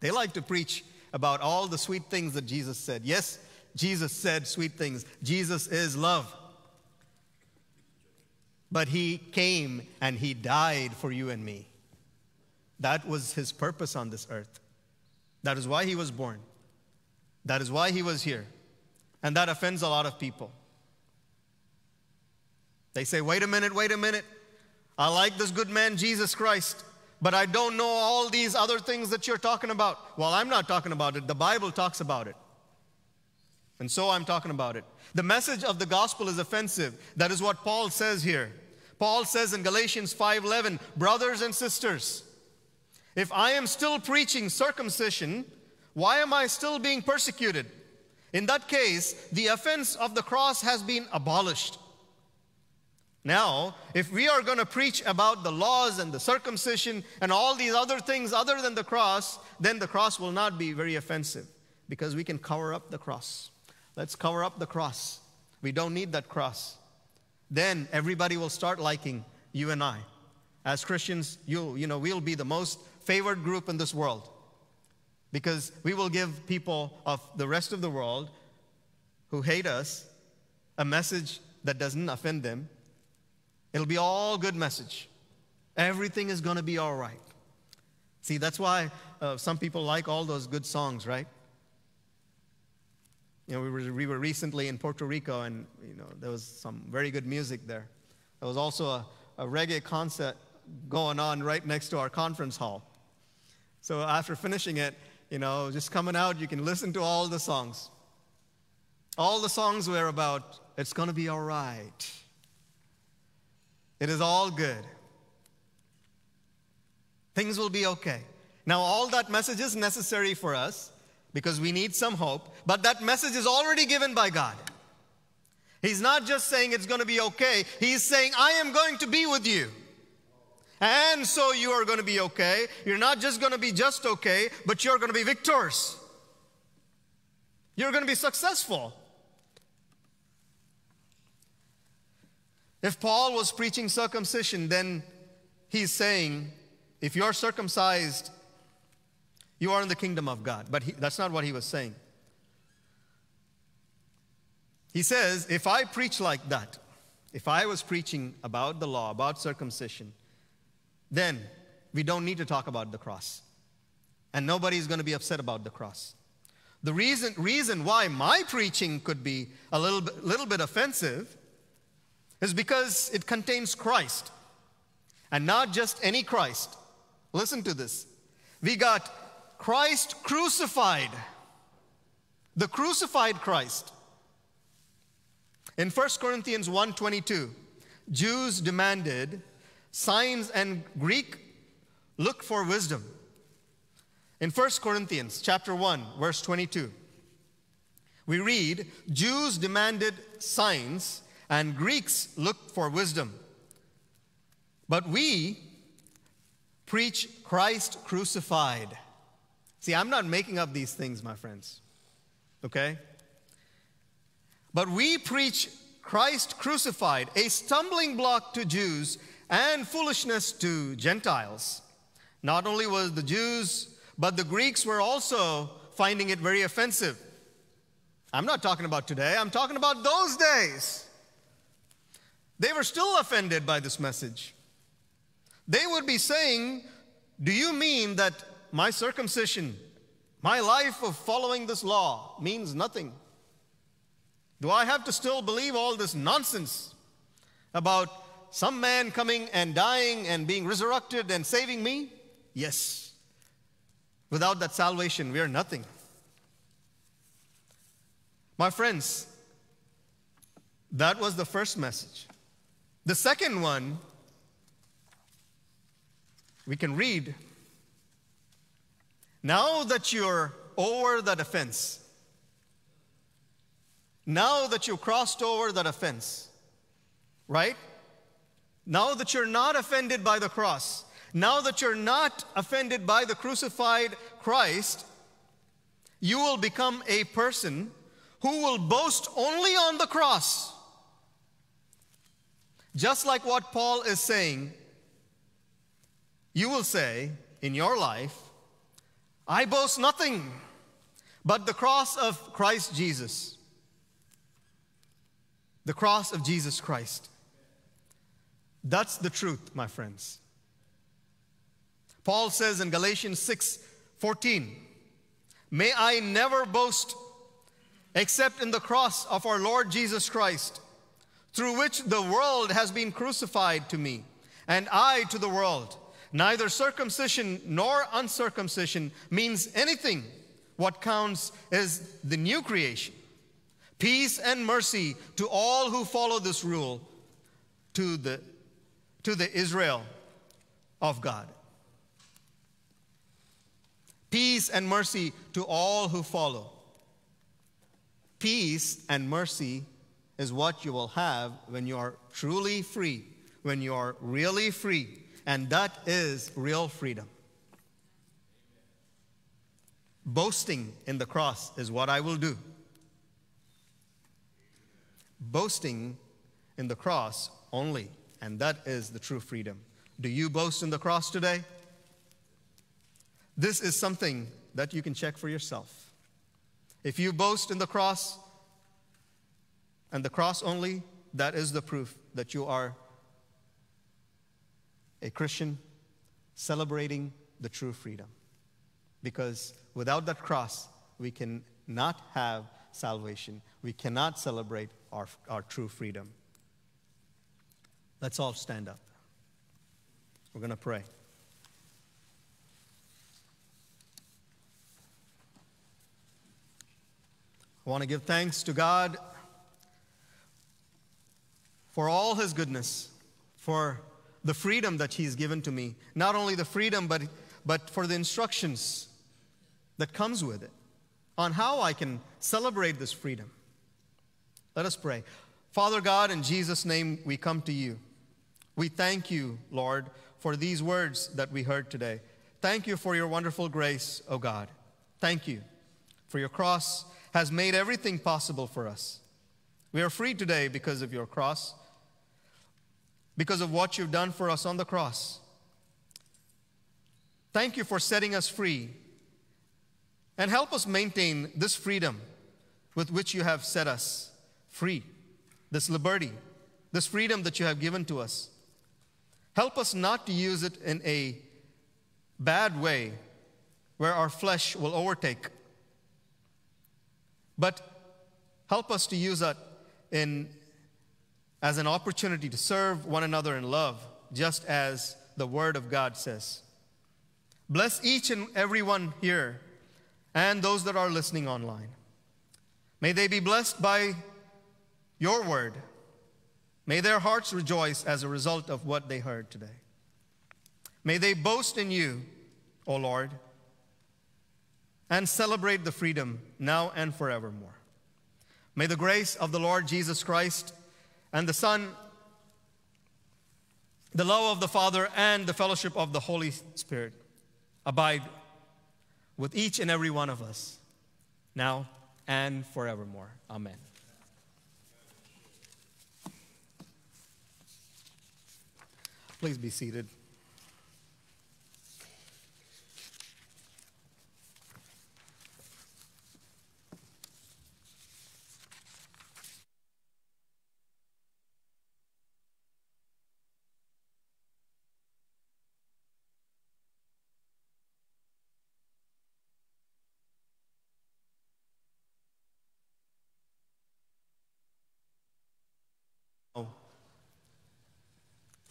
They like to preach about all the sweet things that Jesus said. Yes, Jesus said sweet things. Jesus is love. But he came and he died for you and me. That was his purpose on this earth. That is why he was born. That is why he was here. And that offends a lot of people. They say, wait a minute, wait a minute. I like this good man, Jesus Christ, but I don't know all these other things that you're talking about. Well, I'm not talking about it. The Bible talks about it. And so I'm talking about it. The message of the gospel is offensive. That is what Paul says here. Paul says in Galatians 5:11, "Brothers and sisters, if I am still preaching circumcision, why am I still being persecuted? In that case, the offense of the cross has been abolished." Now, if we are going to preach about the laws and the circumcision and all these other things other than the cross, then the cross will not be very offensive because we can cover up the cross. Let's cover up the cross. We don't need that cross then everybody will start liking you and I. As Christians, you, you know, we'll be the most favored group in this world because we will give people of the rest of the world who hate us a message that doesn't offend them. It'll be all good message. Everything is going to be all right. See, that's why uh, some people like all those good songs, right? You know, we were, we were recently in Puerto Rico and, you know, there was some very good music there. There was also a, a reggae concert going on right next to our conference hall. So after finishing it, you know, just coming out, you can listen to all the songs. All the songs were about, it's going to be all right. It is all good. Things will be okay. Now, all that message is necessary for us because we need some hope, but that message is already given by God. He's not just saying it's going to be okay, He's saying, I am going to be with you. And so you are going to be okay. You're not just going to be just okay, but you're going to be victors. You're going to be successful. If Paul was preaching circumcision, then he's saying, if you're circumcised, you are in the kingdom of God. But he, that's not what he was saying. He says, if I preach like that, if I was preaching about the law, about circumcision, then we don't need to talk about the cross. And nobody's going to be upset about the cross. The reason, reason why my preaching could be a little bit, little bit offensive is because it contains Christ. And not just any Christ. Listen to this. We got Christ crucified. The crucified Christ. In 1 Corinthians 1:22, Jews demanded signs and Greek look for wisdom. In 1 Corinthians chapter 1 verse 22, we read, Jews demanded signs and Greeks looked for wisdom. But we preach Christ crucified. See, I'm not making up these things, my friends. Okay? But we preach Christ crucified, a stumbling block to Jews and foolishness to Gentiles. Not only was the Jews, but the Greeks were also finding it very offensive. I'm not talking about today, I'm talking about those days. They were still offended by this message. They would be saying, Do you mean that my circumcision, my life of following this law means nothing? Do I have to still believe all this nonsense about some man coming and dying and being resurrected and saving me? Yes. Without that salvation, we are nothing. My friends, that was the first message. The second one, we can read now that you're over that offense, now that you've crossed over that offense, right? Now that you're not offended by the cross, now that you're not offended by the crucified Christ, you will become a person who will boast only on the cross. Just like what Paul is saying, you will say in your life, I boast nothing but the cross of Christ Jesus. The cross of Jesus Christ. That's the truth, my friends. Paul says in Galatians 6 14, May I never boast except in the cross of our Lord Jesus Christ, through which the world has been crucified to me, and I to the world. Neither circumcision nor uncircumcision means anything. What counts is the new creation. Peace and mercy to all who follow this rule, to the, to the Israel of God. Peace and mercy to all who follow. Peace and mercy is what you will have when you are truly free, when you are really free, and that is real freedom. Boasting in the cross is what I will do. Boasting in the cross only, and that is the true freedom. Do you boast in the cross today? This is something that you can check for yourself. If you boast in the cross and the cross only, that is the proof that you are a Christian celebrating the true freedom. Because without that cross, we can not have salvation. We cannot celebrate our, our true freedom. Let's all stand up. We're going to pray. I want to give thanks to God for all His goodness, for the freedom that He's given to me. Not only the freedom, but, but for the instructions that comes with it on how I can celebrate this freedom. Let us pray. Father God, in Jesus' name, we come to you. We thank you, Lord, for these words that we heard today. Thank you for your wonderful grace, O God. Thank you for your cross has made everything possible for us. We are free today because of your cross, because of what you've done for us on the cross. Thank you for setting us free and help us maintain this freedom with which you have set us free, this liberty, this freedom that you have given to us. Help us not to use it in a bad way where our flesh will overtake, but help us to use it in, as an opportunity to serve one another in love, just as the Word of God says. Bless each and every one here and those that are listening online. May they be blessed by your word. May their hearts rejoice as a result of what they heard today. May they boast in you, O Lord, and celebrate the freedom now and forevermore. May the grace of the Lord Jesus Christ and the Son, the love of the Father, and the fellowship of the Holy Spirit abide with each and every one of us, now and forevermore. Amen. Please be seated.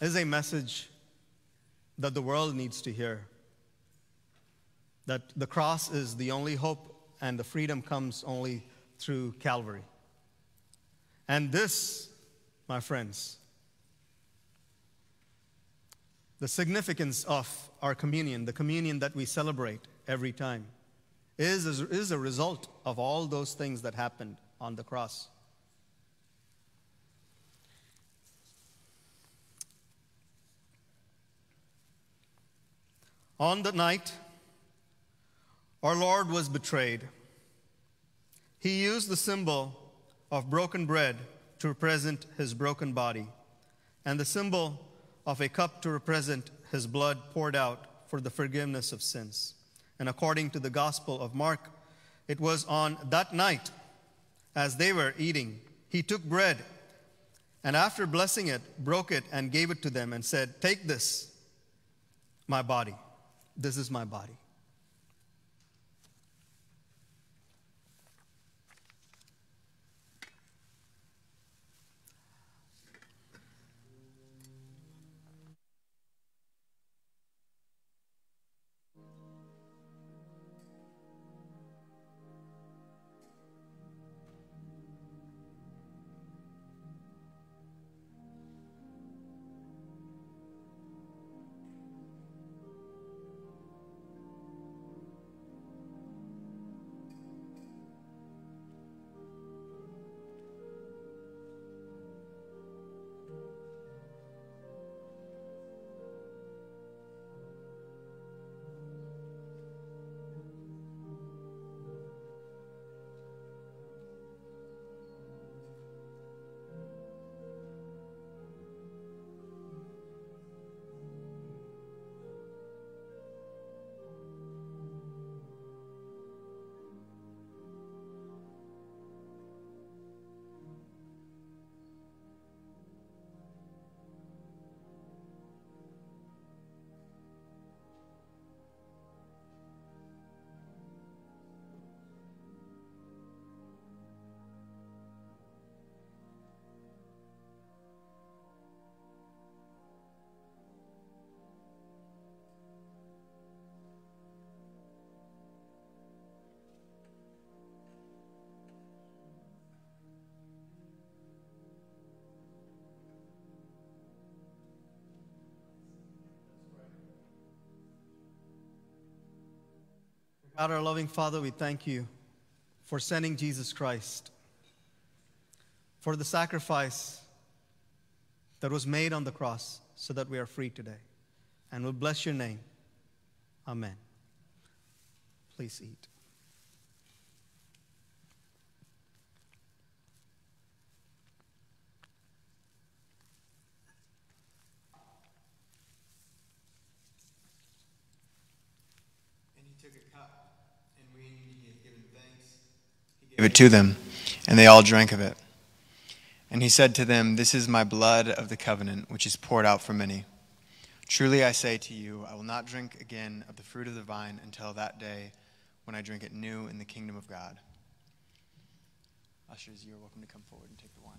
Is a message that the world needs to hear. That the cross is the only hope and the freedom comes only through Calvary. And this, my friends, the significance of our communion, the communion that we celebrate every time, is, is a result of all those things that happened on the cross. On the night our Lord was betrayed, he used the symbol of broken bread to represent his broken body, and the symbol of a cup to represent his blood poured out for the forgiveness of sins. And according to the Gospel of Mark, it was on that night, as they were eating, he took bread and after blessing it, broke it and gave it to them and said, Take this, my body. This is my body. God, our loving Father, we thank you for sending Jesus Christ, for the sacrifice that was made on the cross so that we are free today. And we'll bless your name. Amen. Please eat. It to them, and they all drank of it. And he said to them, This is my blood of the covenant, which is poured out for many. Truly I say to you, I will not drink again of the fruit of the vine until that day when I drink it new in the kingdom of God. Ushers, you are welcome to come forward and take the wine.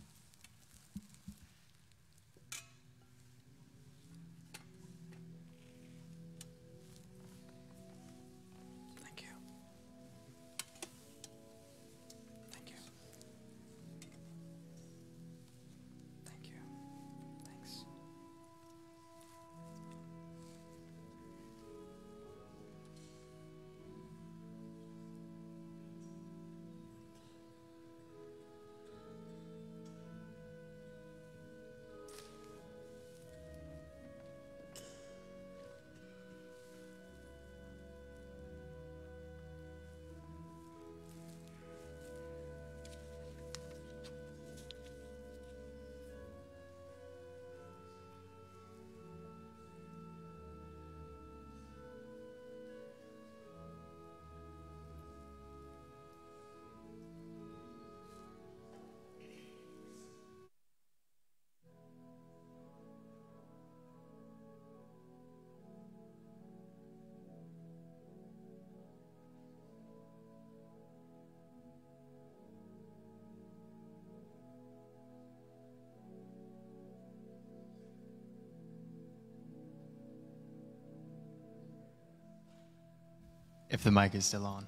If the mic is still on.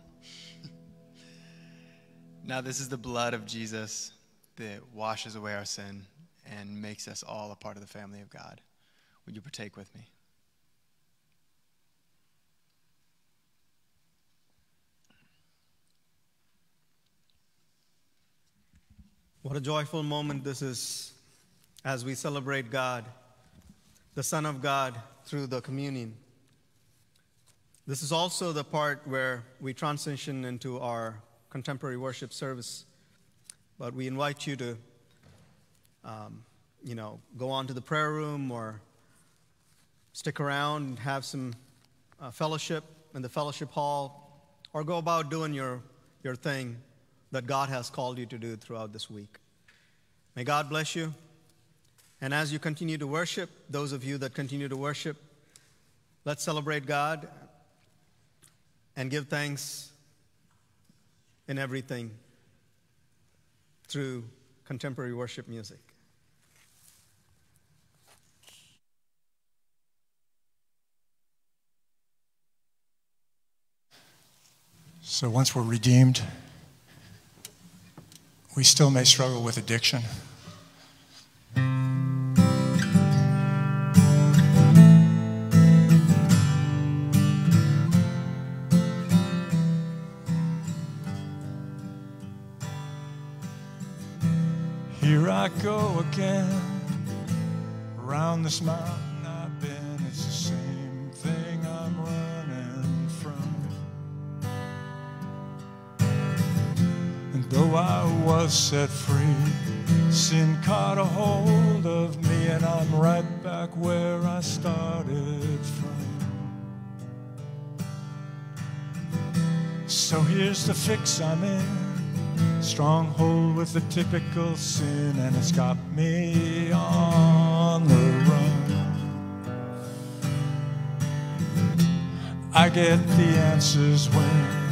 now, this is the blood of Jesus that washes away our sin and makes us all a part of the family of God. Would you partake with me? What a joyful moment this is as we celebrate God, the Son of God, through the communion. This is also the part where we transition into our contemporary worship service. But we invite you to, um, you know, go on to the prayer room or stick around and have some uh, fellowship in the fellowship hall, or go about doing your, your thing that God has called you to do throughout this week. May God bless you. And as you continue to worship, those of you that continue to worship, let's celebrate God and give thanks in everything through contemporary worship music. So once we're redeemed, we still may struggle with addiction. I go again, around this mountain I've been. It's the same thing I'm running from. And though I was set free, sin caught a hold of me, and I'm right back where I started from. So here's the fix I'm in. Stronghold with the typical sin, and it's got me on the run. I get the answers when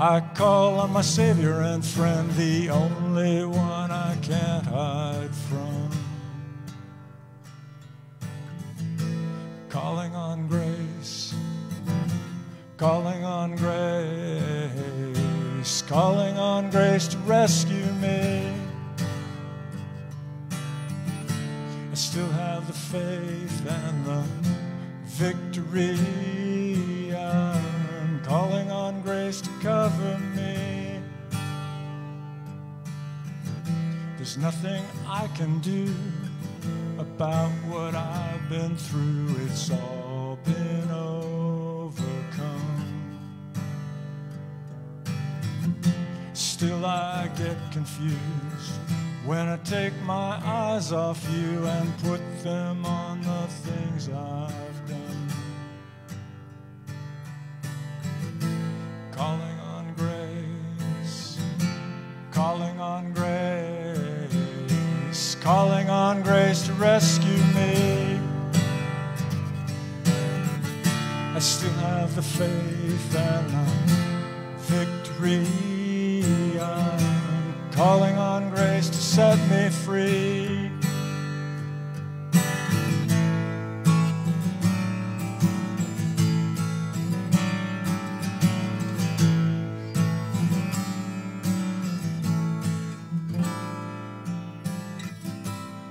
I call on my Savior and friend, the only one I can't hide from. Calling on grace, calling on grace, calling on grace to rescue me. I still have the faith and the victory. I'm calling on grace to cover me. There's nothing I can do about what I've been through. It's all confused when I take my eyes off you and put them on the things I've done. Calling on grace, calling on grace, calling on grace to rescue me. I still have the faith and the victory. Me free.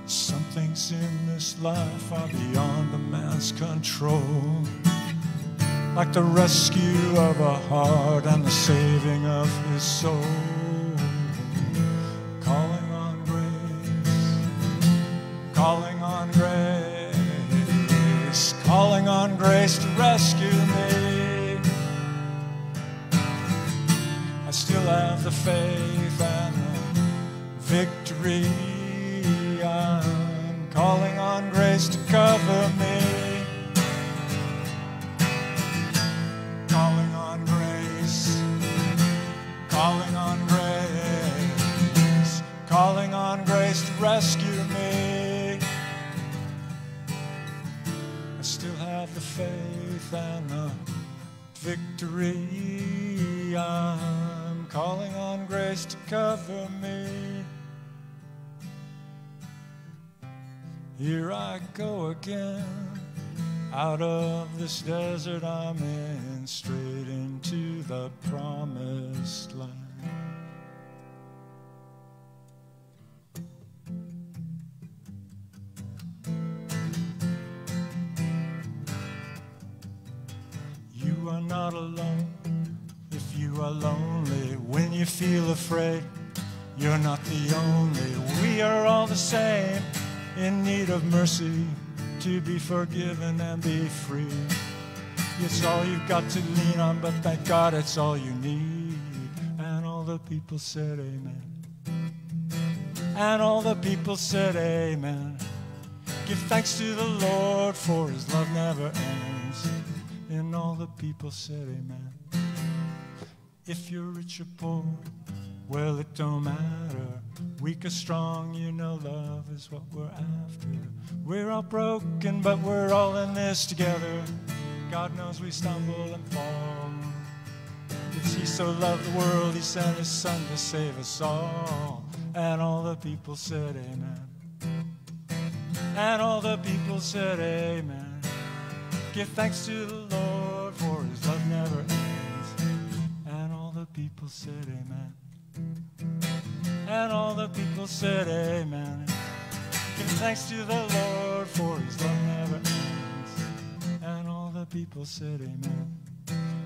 Some things in this life are beyond a man's control. Like the rescue of a heart and the saving of his soul. Again, out of this desert I'm in, straight into the promised land. You are not alone if you are lonely. When you feel afraid, you're not the only. We are all the same, in need of mercy, to be forgiven and be free. It's all you've got to lean on, but thank God it's all you need. And all the people said, Amen. And all the people said, Amen. Give thanks to the Lord, for his love never ends. And all the people said, Amen. If you're rich or poor, well, it don't matter. Weak or strong, you know love is what we're after. We're all broken, but we're all in this together. God knows we stumble and fall. Because he so loved the world, he sent his son to save us all. And all the people said, Amen. And all the people said, Amen. Give thanks to the Lord, for his love never ends. And all the people said, Amen. And all the people said, Amen. Give thanks to the Lord, for his love never ends. And all the people said, Amen.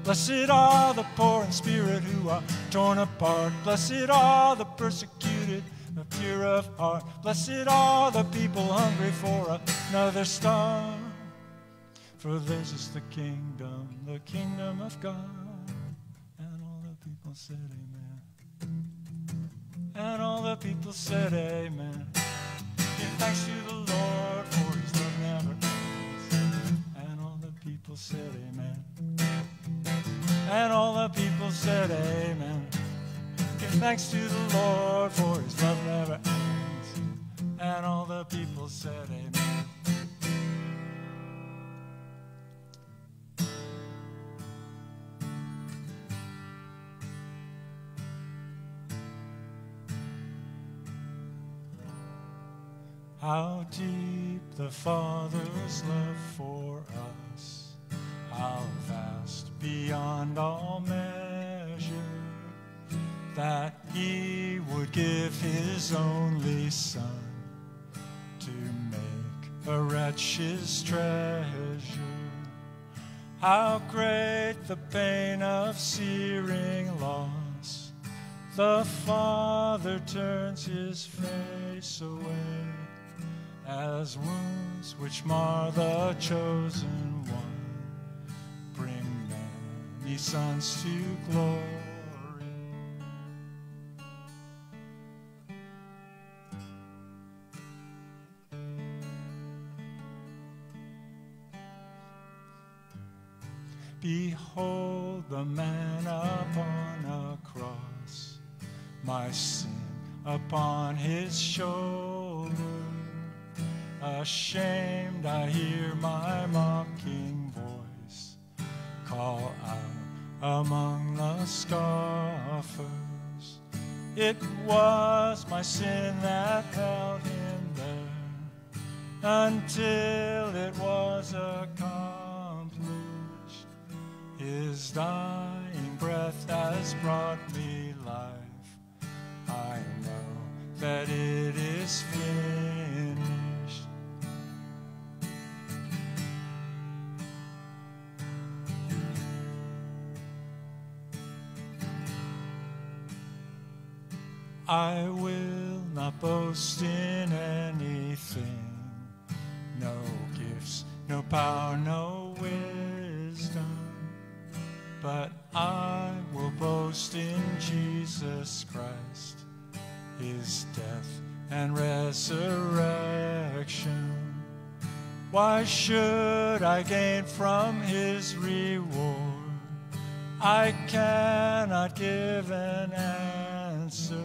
Blessed are the poor in spirit who are torn apart. Blessed are the persecuted, the pure of heart. Blessed are the people hungry for another star. For theirs is the kingdom, the kingdom of God. And all the people said, Amen. And all the people said, Amen. Give thanks to the Lord, for his love never ends. And all the people said, Amen. And all the people said, Amen. Give thanks to the Lord, for his love never ends. And all the people said, Amen. How deep the Father's love for us, how vast beyond all measure, that He would give His only Son to make a wretch His treasure. How great the pain of searing loss! The Father turns His face away as wounds which mar the chosen one bring many sons to glory. Behold the man upon a cross, my sin upon his shoulder. Ashamed, I hear my mocking voice call out among the scoffers. It was my sin that held him there until it was accomplished. His dying breath has brought me life. I know that it is finished. I will not boast in anything. No gifts, no power, no wisdom. But I will boast in Jesus Christ, his death and resurrection. Why should I gain from his reward? I cannot give an answer,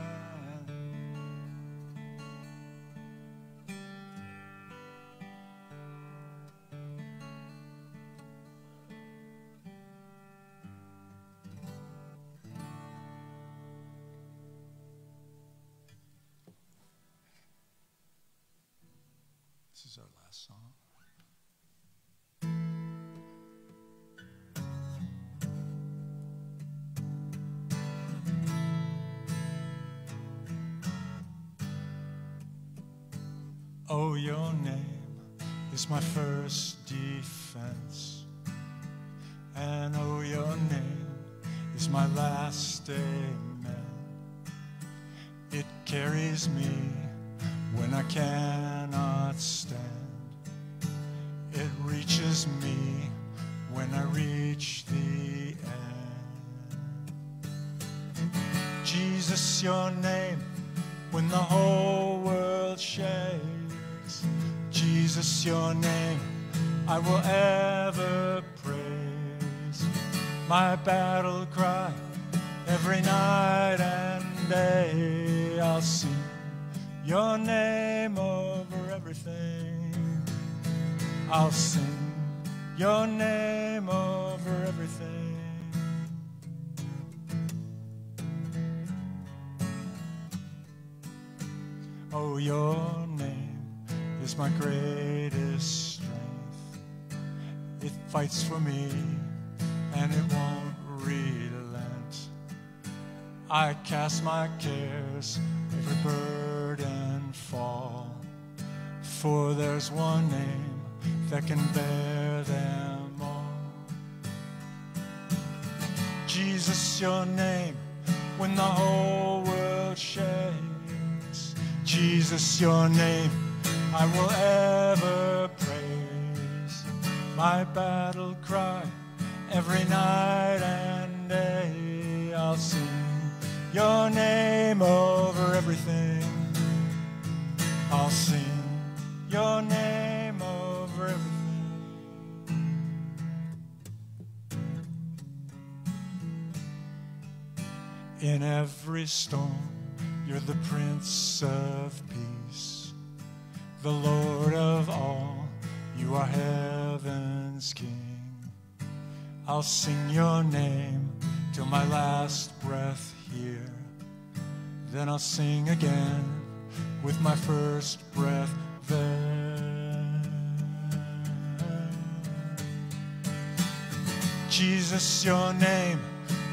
My first defense. And oh, your name is my last amen. It carries me when I cannot stand. It reaches me when I reach the end. Jesus, your name, when the whole world shakes. Jesus, your name, I will ever praise. My battle cry every night and day I'll sing your name over everything. I'll sing your name over everything. Oh, your is my greatest strength. It fights for me and it won't relent. I cast my cares, every burden fall. For there's one name that can bear them all. Jesus, your name, when the whole world shakes. Jesus, your name, I will ever praise. My battle cry, every night and day I'll sing your name over everything. I'll sing your name over everything. In every storm, you're the Prince of Peace, the Lord of all. You are heaven's King. I'll sing your name till my last breath here. Then I'll sing again with my first breath there. Jesus, your name,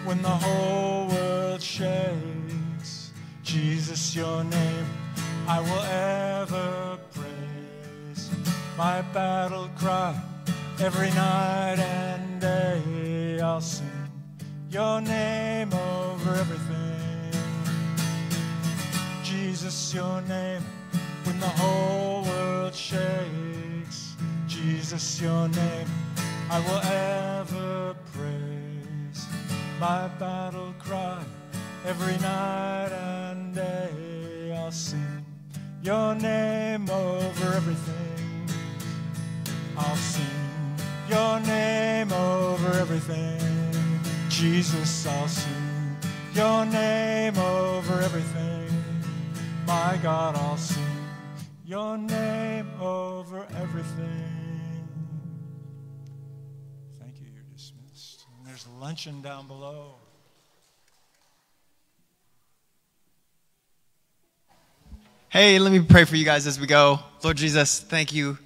when the whole world shakes. Jesus, your name, I will ever. My battle cry, every night and day I'll sing your name over everything. Jesus, your name, when the whole world shakes. Jesus, your name, I will ever praise. my battle cry. Every night and day I'll sing your name over everything. I'll sing your name over everything. Jesus, I'll sing your name over everything. My God, I'll sing your name over everything. Thank you. You're dismissed. And there's luncheon down below. Hey, let me pray for you guys as we go. Lord Jesus, thank you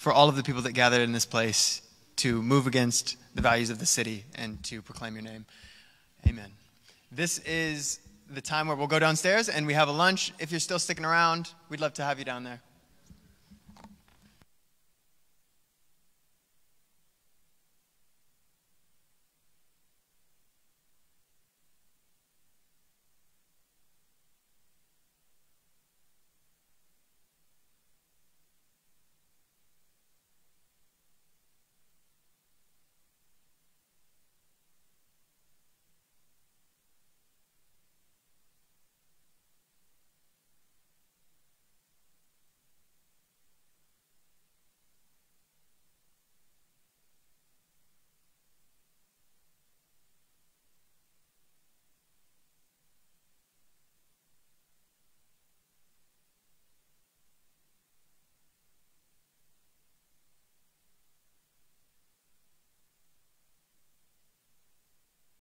for all of the people that gathered in this place to move against the values of the city and to proclaim your name. Amen. This is the time where we'll go downstairs and we have a lunch. If you're still sticking around, we'd love to have you down there.